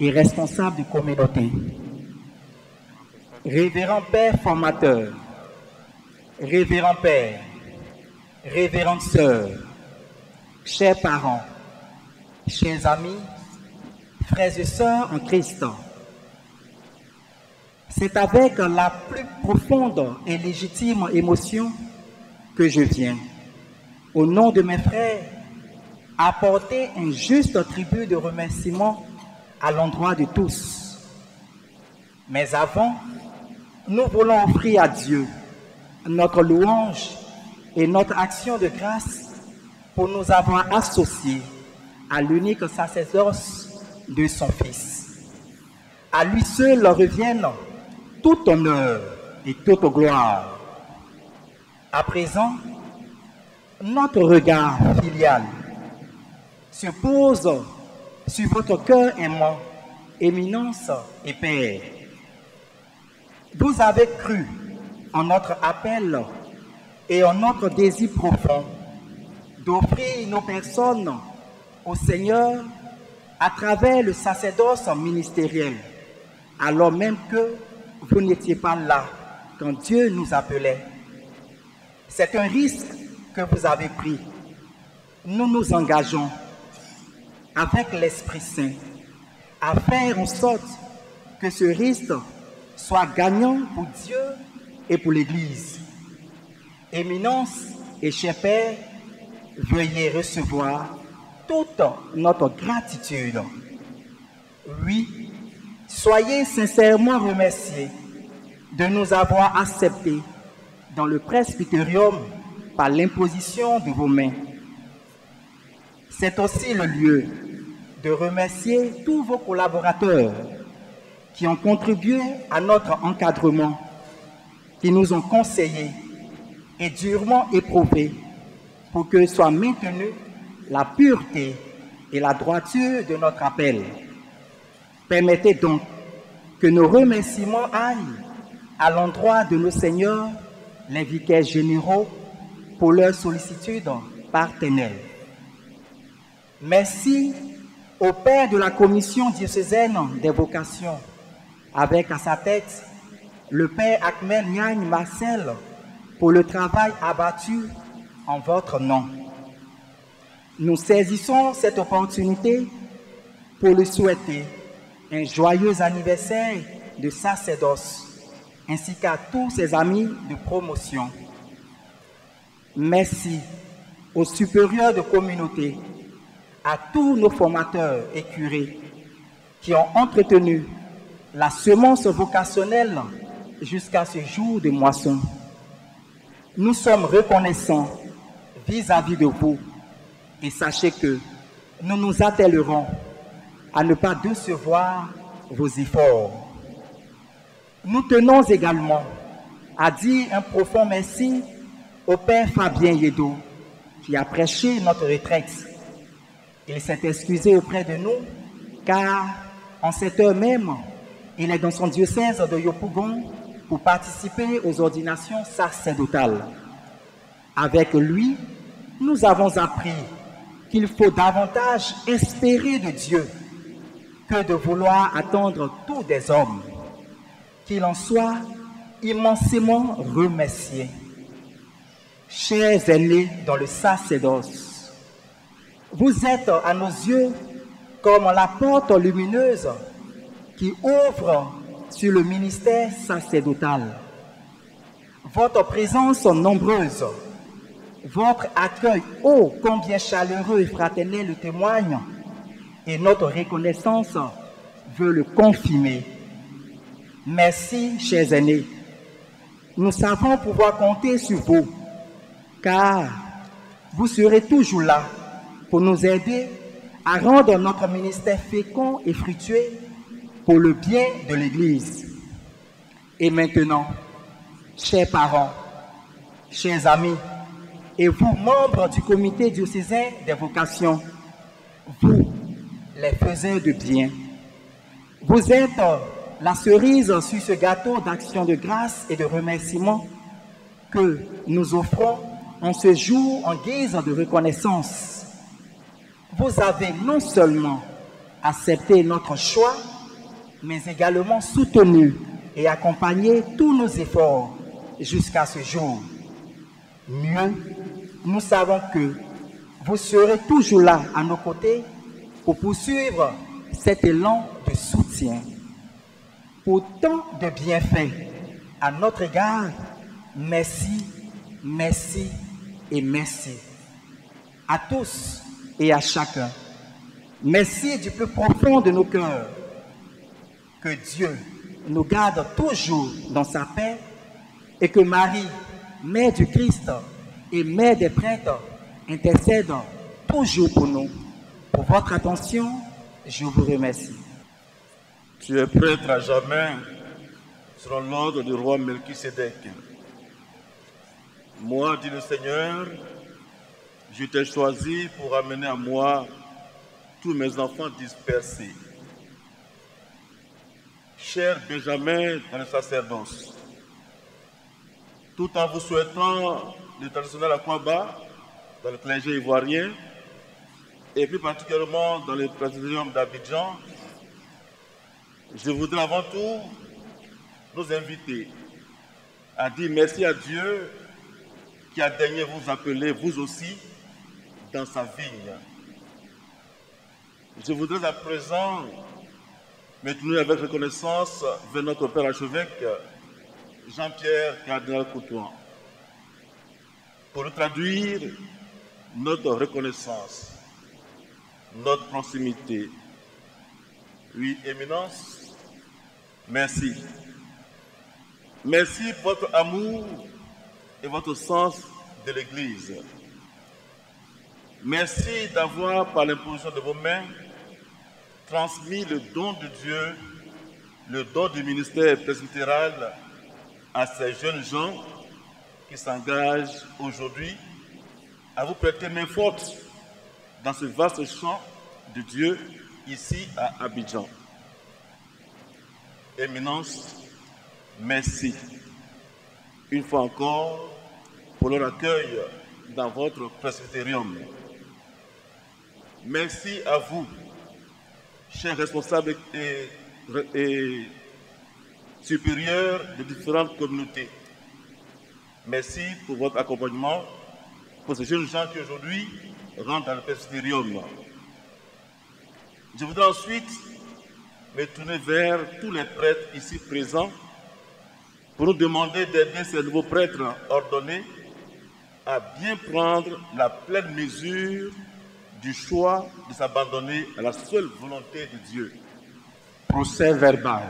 et responsables de communauté. Révérend Père formateur, Révérend Père, Révérende Sœur, chers parents, chers amis, frères et sœurs en Christ, c'est avec la plus profonde et légitime émotion que je viens, au nom de mes frères, apporter un juste tribut de remerciement à l'endroit de tous. Mais avant, nous voulons offrir à Dieu notre louange et notre action de grâce pour nous avoir associés à l'unique sacerdoce de son Fils. À lui seul reviennent tout honneur et toute gloire. À présent, notre regard filial se pose sur votre cœur aimant, éminence et Père. Vous avez cru en notre appel et en notre désir profond d'offrir nos personnes au Seigneur à travers le sacerdoce ministériel, alors même que vous n'étiez pas là quand Dieu nous appelait. C'est un risque que vous avez pris. Nous nous engageons avec l'Esprit Saint à faire en sorte que ce risque soit gagnant pour Dieu et pour l'Église. Éminence et cher Père, veuillez recevoir toute notre gratitude. Oui, soyez sincèrement remerciés de nous avoir acceptés dans le presbyterium par l'imposition de vos mains. C'est aussi le lieu de remercier tous vos collaborateurs qui ont contribué à notre encadrement, qui nous ont conseillés et durement éprouvés pour que soit maintenue la pureté et la droiture de notre appel. Permettez donc que nos remerciements aillent à l'endroit de nos seigneurs, les vicaires généraux, pour leur sollicitude partenaire. Merci au Père de la Commission diocésaine des vocations, avec à sa tête le Père Ahmed Niagne Marcel, pour le travail abattu en votre nom. Nous saisissons cette opportunité pour lui souhaiter un joyeux anniversaire de sacerdoce, ainsi qu'à tous ses amis de promotion. Merci aux supérieurs de communauté, à tous nos formateurs et curés qui ont entretenu la semence vocationnelle jusqu'à ce jour de moisson. Nous sommes reconnaissants vis-à-vis de vous et sachez que nous nous attellerons à ne pas décevoir vos efforts. Nous tenons également à dire un profond merci au Père Fabien Yedo qui a prêché notre retraite. Il s'est excusé auprès de nous car en cette heure même, il est dans son diocèse de Yopougon pour participer aux ordinations sacerdotales. Avec lui, nous avons appris qu'il faut davantage espérer de Dieu que de vouloir attendre tous des hommes. Qu'il en soit immensément remercié. Chers aînés dans le sacerdoce, vous êtes à nos yeux comme la porte lumineuse qui ouvre sur le ministère sacerdotal. Votre présence nombreuse, votre accueil ô combien chaleureux et fraternel le témoigne, et notre reconnaissance veut le confirmer. Merci, chers aînés. Nous savons pouvoir compter sur vous, car vous serez toujours là pour nous aider à rendre notre ministère fécond et fructueux pour le bien de l'Église. Et maintenant, chers parents, chers amis, et vous, membres du comité diocésain des vocations, vous, les faiseurs de bien, vous êtes la cerise sur ce gâteau d'action de grâce et de remerciement que nous offrons en ce jour en guise de reconnaissance. Vous avez non seulement accepté notre choix, mais également soutenu et accompagné tous nos efforts jusqu'à ce jour. Mieux, nous savons que vous serez toujours là à nos côtés pour poursuivre cet élan de soutien. Pour tant de bienfaits à notre égard, merci, merci et merci. À tous et à chacun. Merci du plus profond de nos cœurs. Que Dieu nous garde toujours dans sa paix et que Marie, Mère du Christ et Mère des prêtres, intercèdent toujours pour nous. Pour votre attention, je vous remercie. Tu es prêtre à jamais, selon l'ordre du roi Melchisédek. Moi, dit le Seigneur, je t'ai choisi pour amener à moi tous mes enfants dispersés. Cher Benjamin dans le sacerdoce, tout en vous souhaitant le traditionnel bas dans le clergé ivoirien, et plus particulièrement dans le présidium d'Abidjan, je voudrais avant tout nous inviter à dire merci à Dieu qui a daigné vous appeler, vous aussi, dans sa vigne. Je voudrais à présent tenir avec reconnaissance vers notre Père archevêque Jean-Pierre Cardinal Coutouan pour traduire notre reconnaissance, notre proximité. Oui, Éminence, merci. Merci pour votre amour et votre sens de l'Église. Merci d'avoir, par l'imposition de vos mains, transmis le don de Dieu, le don du ministère presbytéral à ces jeunes gens qui s'engagent aujourd'hui à vous prêter main forte dans ce vaste champ de Dieu ici à Abidjan. Éminence, merci une fois encore pour leur accueil dans votre presbytérium. Merci à vous, chers responsables et, supérieurs de différentes communautés. Merci pour votre accompagnement pour ces jeunes gens qui aujourd'hui rentrent dans le presbytérium. Je voudrais ensuite me tourner vers tous les prêtres ici présents pour nous demander d'aider ces nouveaux prêtres ordonnés à bien prendre la pleine mesure du choix de s'abandonner à la seule volonté de Dieu. Procès verbal.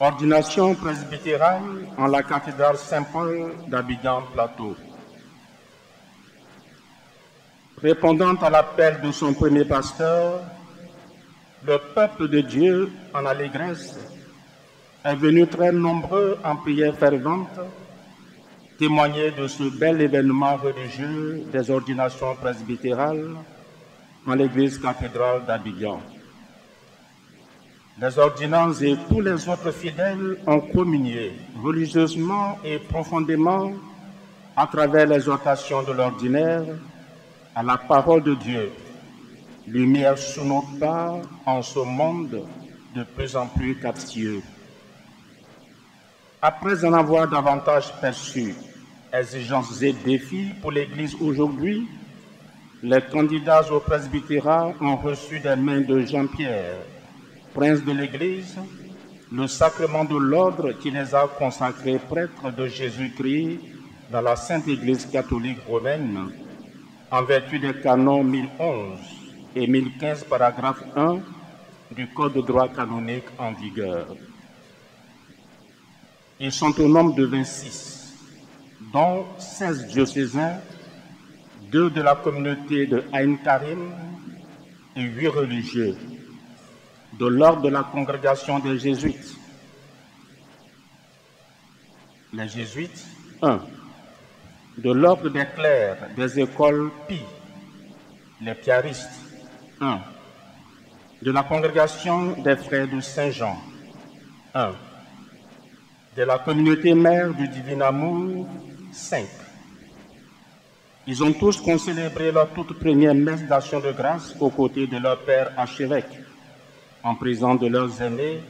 Ordination presbytérale en la cathédrale Saint-Paul d'Abidjan Plateau. Répondant à l'appel de son premier pasteur, le peuple de Dieu en allégresse est venu très nombreux en prière fervente témoigner de ce bel événement religieux des ordinations presbytérales en l'église cathédrale d'Abidjan. Les ordonnances et tous les autres fidèles ont communié religieusement et profondément à travers l'exhortation de l'ordinaire à la parole de Dieu, lumière sous nos pas en ce monde de plus en plus captieux. Après en avoir davantage perçu exigences et défis pour l'Église aujourd'hui, les candidats au presbytérat ont reçu des mains de Jean-Pierre, prince de l'Église, le sacrement de l'ordre qui les a consacrés prêtres de Jésus-Christ dans la Sainte Église catholique romaine, en vertu des canons 1011 et 1015, paragraphe 1 du Code de droit canonique en vigueur. Ils sont au nombre de 26, dont 16 diocésains, deux de la communauté de Aïn Karim et huit religieux de l'ordre de la congrégation des Jésuites. les jésuites 1. De l'ordre des clercs des écoles Pi, les piaristes 1. De la congrégation des frères de Saint-Jean 1. De la communauté mère du divin amour 5. Ils ont tous concélébré leur toute première messe d'action de grâce aux côtés de leur père archevêque, en présence de leurs aînés,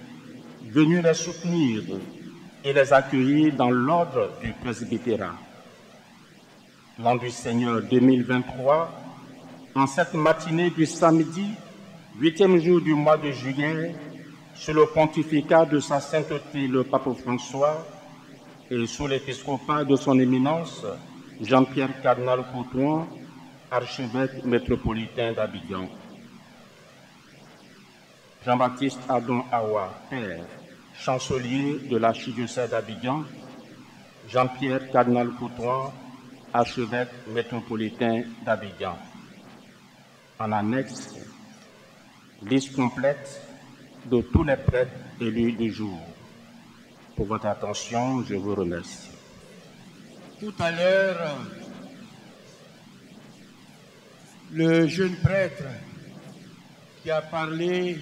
venus les soutenir et les accueillir dans l'ordre du presbytérat. L'an du Seigneur 2023, en cette matinée du samedi, huitième jour du mois de juillet, sous le pontificat de sa sainteté le pape François et sous l'épiscopat de son éminence, Jean-Pierre Cardinal Coutouin, archevêque métropolitain d'Abidjan. Jean-Baptiste Adon Awa, père, chancelier de l'archidiocèse d'Abidjan, Jean-Pierre Cardinal Coutouin, archevêque métropolitain d'Abidjan. En annexe, liste complète de tous les prêtres élus du jour. Pour votre attention, je vous remercie. Tout à l'heure, le jeune prêtre qui a parlé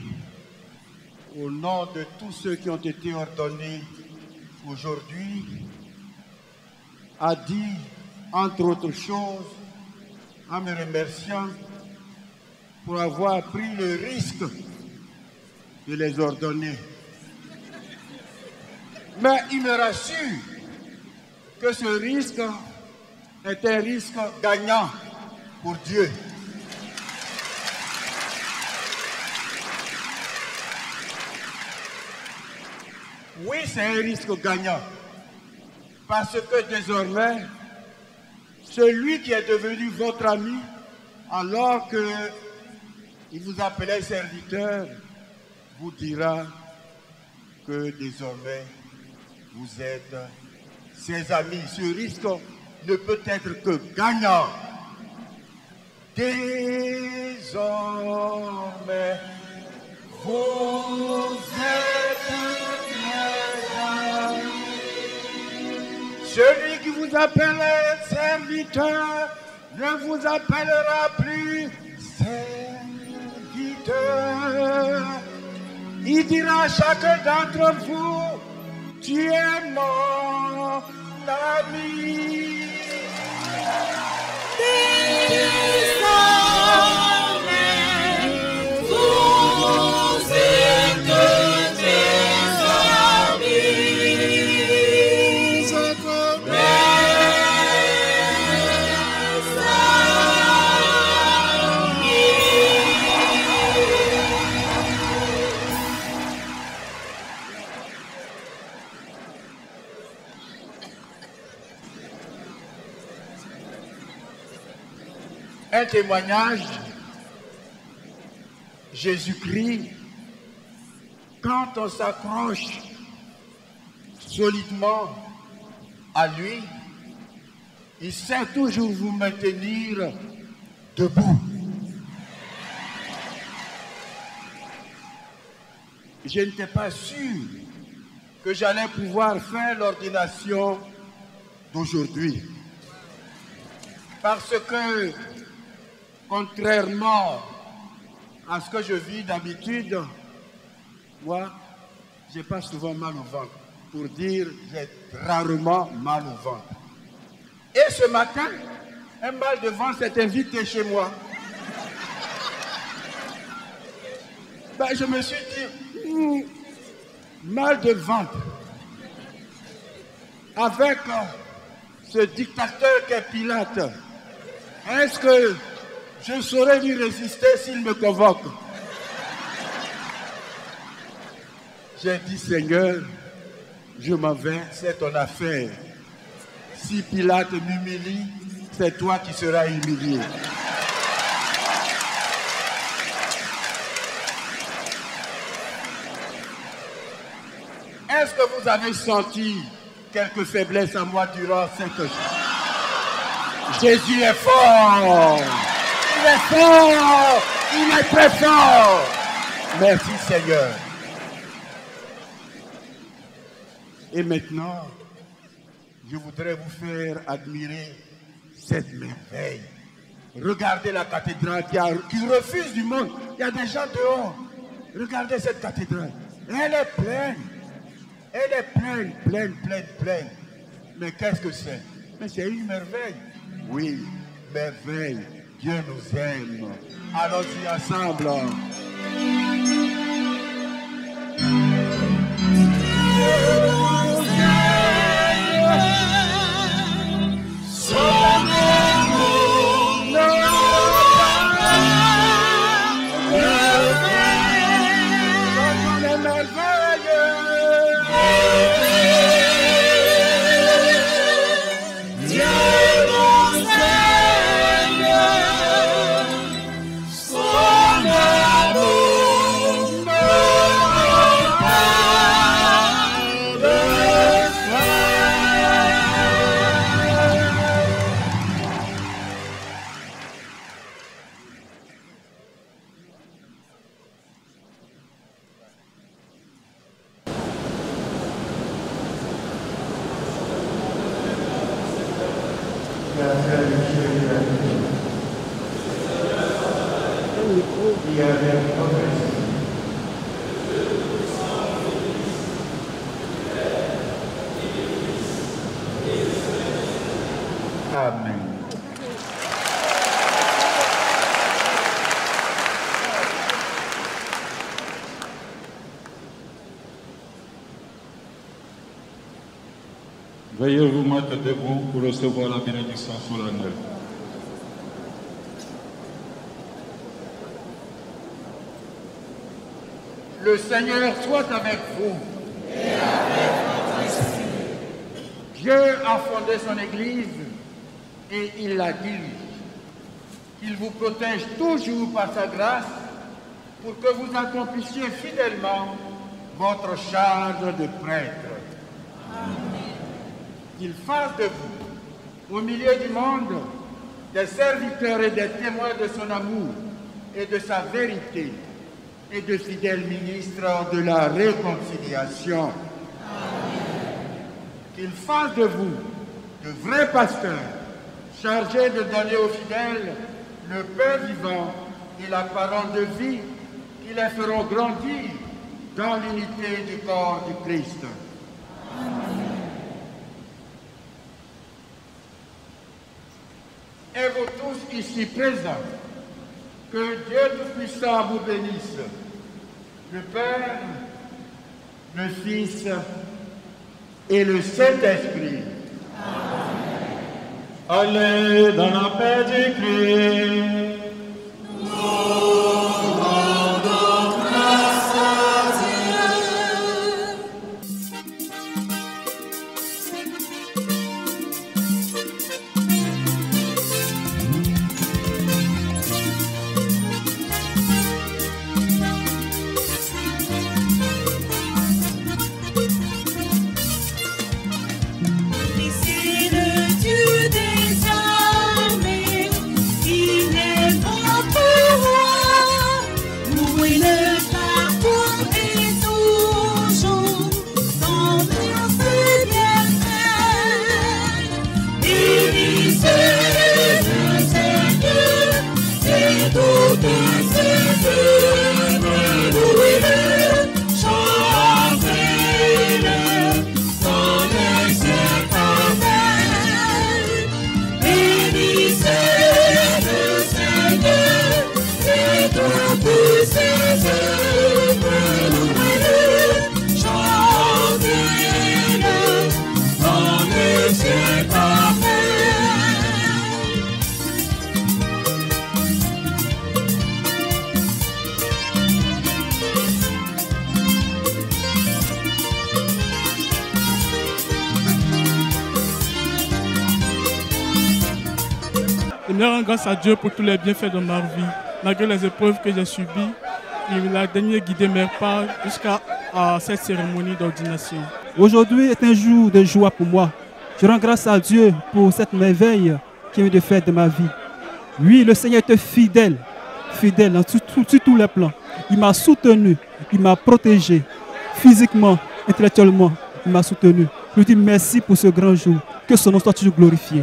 au nom de tous ceux qui ont été ordonnés aujourd'hui a dit, entre autres choses, en me remerciant pour avoir pris le risque de les ordonner. Mais il me rassure que ce risque est un risque gagnant pour Dieu. Oui, c'est un risque gagnant. Parce que désormais, celui qui est devenu votre ami, alors que il vous appelait serviteur, vous dira que désormais vous êtes ses amis. Ce risque ne peut être que gagnant. Désormais, vous êtes mes amis. Celui qui vous appelait serviteur ne vous appellera plus serviteur. Il dira à chacun d'entre vous, tu es mon ami. Témoignage, Jésus-Christ, quand on s'accroche solidement à lui, il sait toujours vous maintenir debout. Je n'étais pas sûr que j'allais pouvoir faire l'ordination d'aujourd'hui. Parce que, contrairement à ce que je vis d'habitude, moi, j'ai pas souvent mal au ventre. Pour dire, j'ai rarement mal au ventre. Et ce matin, un mal de ventre s'est invité chez moi. Ben, je me suis dit, hmm, mal de ventre. Avec euh, ce dictateur qu'est Pilate, est-ce que je saurais lui résister s'il me convoque J'ai dit, Seigneur, je m'en vais, c'est ton affaire. Si Pilate m'humilie, c'est toi qui seras humilié. Est-ce que vous avez senti quelques faiblesses à moi durant cette journée? Jésus est fort. Il est fort. Il est très fort. Merci Seigneur. Et maintenant, je voudrais vous faire admirer cette merveille. Regardez la cathédrale qui, a- qui refuse du monde. Il y a des gens dehors. Regardez cette cathédrale. Elle est pleine. Elle est pleine, pleine, pleine, pleine. Mais qu'est-ce que c'est? Mais c'est une merveille. Oui, merveille. Dieu nous aime. Allons-y ensemble. Debout pour recevoir la bénédiction solennelle. Le Seigneur soit avec vous. Dieu a fondé son Église et il la dirige. Qu'il vous protège toujours par sa grâce pour que vous accomplissiez fidèlement votre charge de prêtre. Qu'il fasse de vous, au milieu du monde, des serviteurs et des témoins de son amour et de sa vérité et de fidèles ministres de la réconciliation. Qu'il fasse de vous de vrais pasteurs chargés de donner aux fidèles le pain vivant et la parole de vie qui les feront grandir dans l'unité du corps du Christ. Et vous tous ici présents, que Dieu Tout-Puissant vous bénisse, le Père, le Fils et le Saint-Esprit. Allez dans la paix du Christ. Grâce à Dieu pour tous les bienfaits de ma vie, malgré les épreuves que j'ai subies. Il a daigné guider mes pas jusqu'à cette cérémonie d'ordination. Aujourd'hui est un jour de joie pour moi. Je rends grâce à Dieu pour cette merveille qu'il vient de faire de ma vie. Oui, le Seigneur est fidèle, fidèle sur tous les plans. Il m'a soutenu, il m'a protégé physiquement, intellectuellement. Il m'a soutenu. Je lui dis merci pour ce grand jour. Que son nom soit toujours glorifié.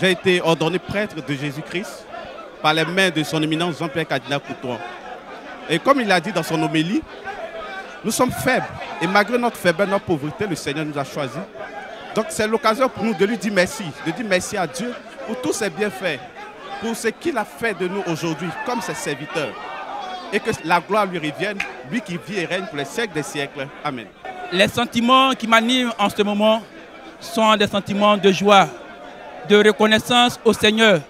J'ai été ordonné prêtre de Jésus-Christ par les mains de son éminence Jean-Pierre Cardinal Coutoin. Et comme il a dit dans son homélie, nous sommes faibles. Et malgré notre faiblesse, notre pauvreté, le Seigneur nous a choisis. Donc c'est l'occasion pour nous de lui dire merci, de dire merci à Dieu pour tous ses bienfaits, pour ce qu'il a fait de nous aujourd'hui comme ses serviteurs. Et que la gloire lui revienne, lui qui vit et règne pour les siècles des siècles. Amen. Les sentiments qui m'animent en ce moment sont des sentiments de joie, de reconnaissance au Seigneur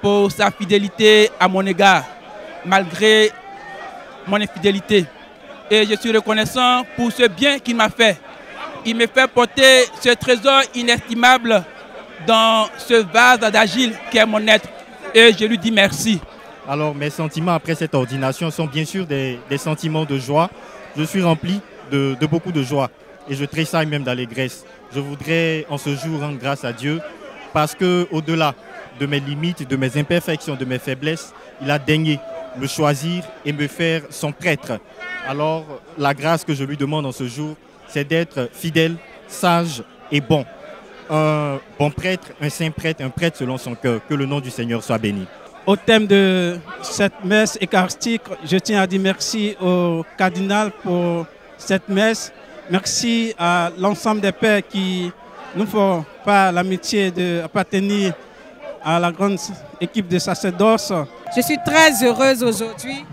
pour sa fidélité à mon égard, malgré mon infidélité. Et je suis reconnaissant pour ce bien qu'il m'a fait. Il me fait porter ce trésor inestimable dans ce vase d'agile qui est mon être. Et je lui dis merci. Alors mes sentiments après cette ordination sont bien sûr des, des sentiments de joie. Je suis rempli de, de beaucoup de joie et je tressaille même d'allégresse. Je voudrais en ce jour rendre grâce à Dieu parce que au-delà de mes limites, de mes imperfections, de mes faiblesses, il a daigné me choisir et me faire son prêtre. Alors la grâce que je lui demande en ce jour, c'est d'être fidèle, sage et bon. Un bon prêtre, un saint prêtre, un prêtre selon son cœur. Que le nom du Seigneur soit béni. Au thème de cette messe eucharistique, je tiens à dire merci au cardinal pour cette messe. Merci à l'ensemble des pères qui nous font pas l'amitié d'appartenir à la grande équipe de sacerdoce. Je suis très heureuse aujourd'hui,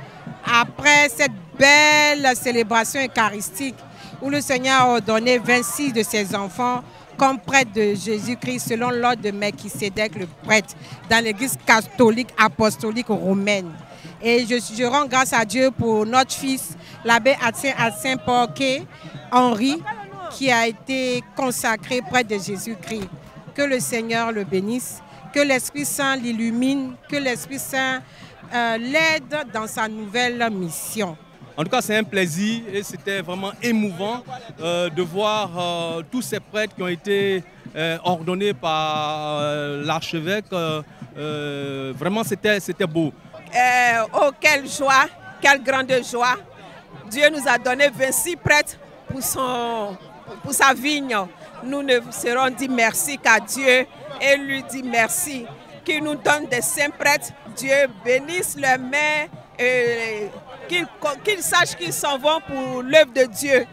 après cette belle célébration eucharistique où le Seigneur a ordonné 26 de ses enfants comme prêtres de Jésus-Christ selon l'ordre de Melchisédek, le prêtre, dans l'église catholique apostolique romaine. Et je, rends grâce à Dieu pour notre fils, l'abbé Saint Porquet, Henri, qui a été consacré prêtre de Jésus-Christ. Que le Seigneur le bénisse, que l'Esprit Saint l'illumine, que l'Esprit Saint euh, l'aide dans sa nouvelle mission. En tout cas, c'est un plaisir et c'était vraiment émouvant euh, de voir euh, tous ces prêtres qui ont été euh, ordonnés par euh, l'archevêque. Vraiment, c'était c'était beau. Euh, oh, quelle joie, quelle grande joie. Dieu nous a donné 26 prêtres pour, son, pour sa vigne. Nous ne serons dit merci qu'à Dieu et lui dit merci. Qu'il nous donne des saints prêtres. Dieu bénisse leurs mains et qu'ils sachent qu'ils s'en vont pour l'œuvre de Dieu.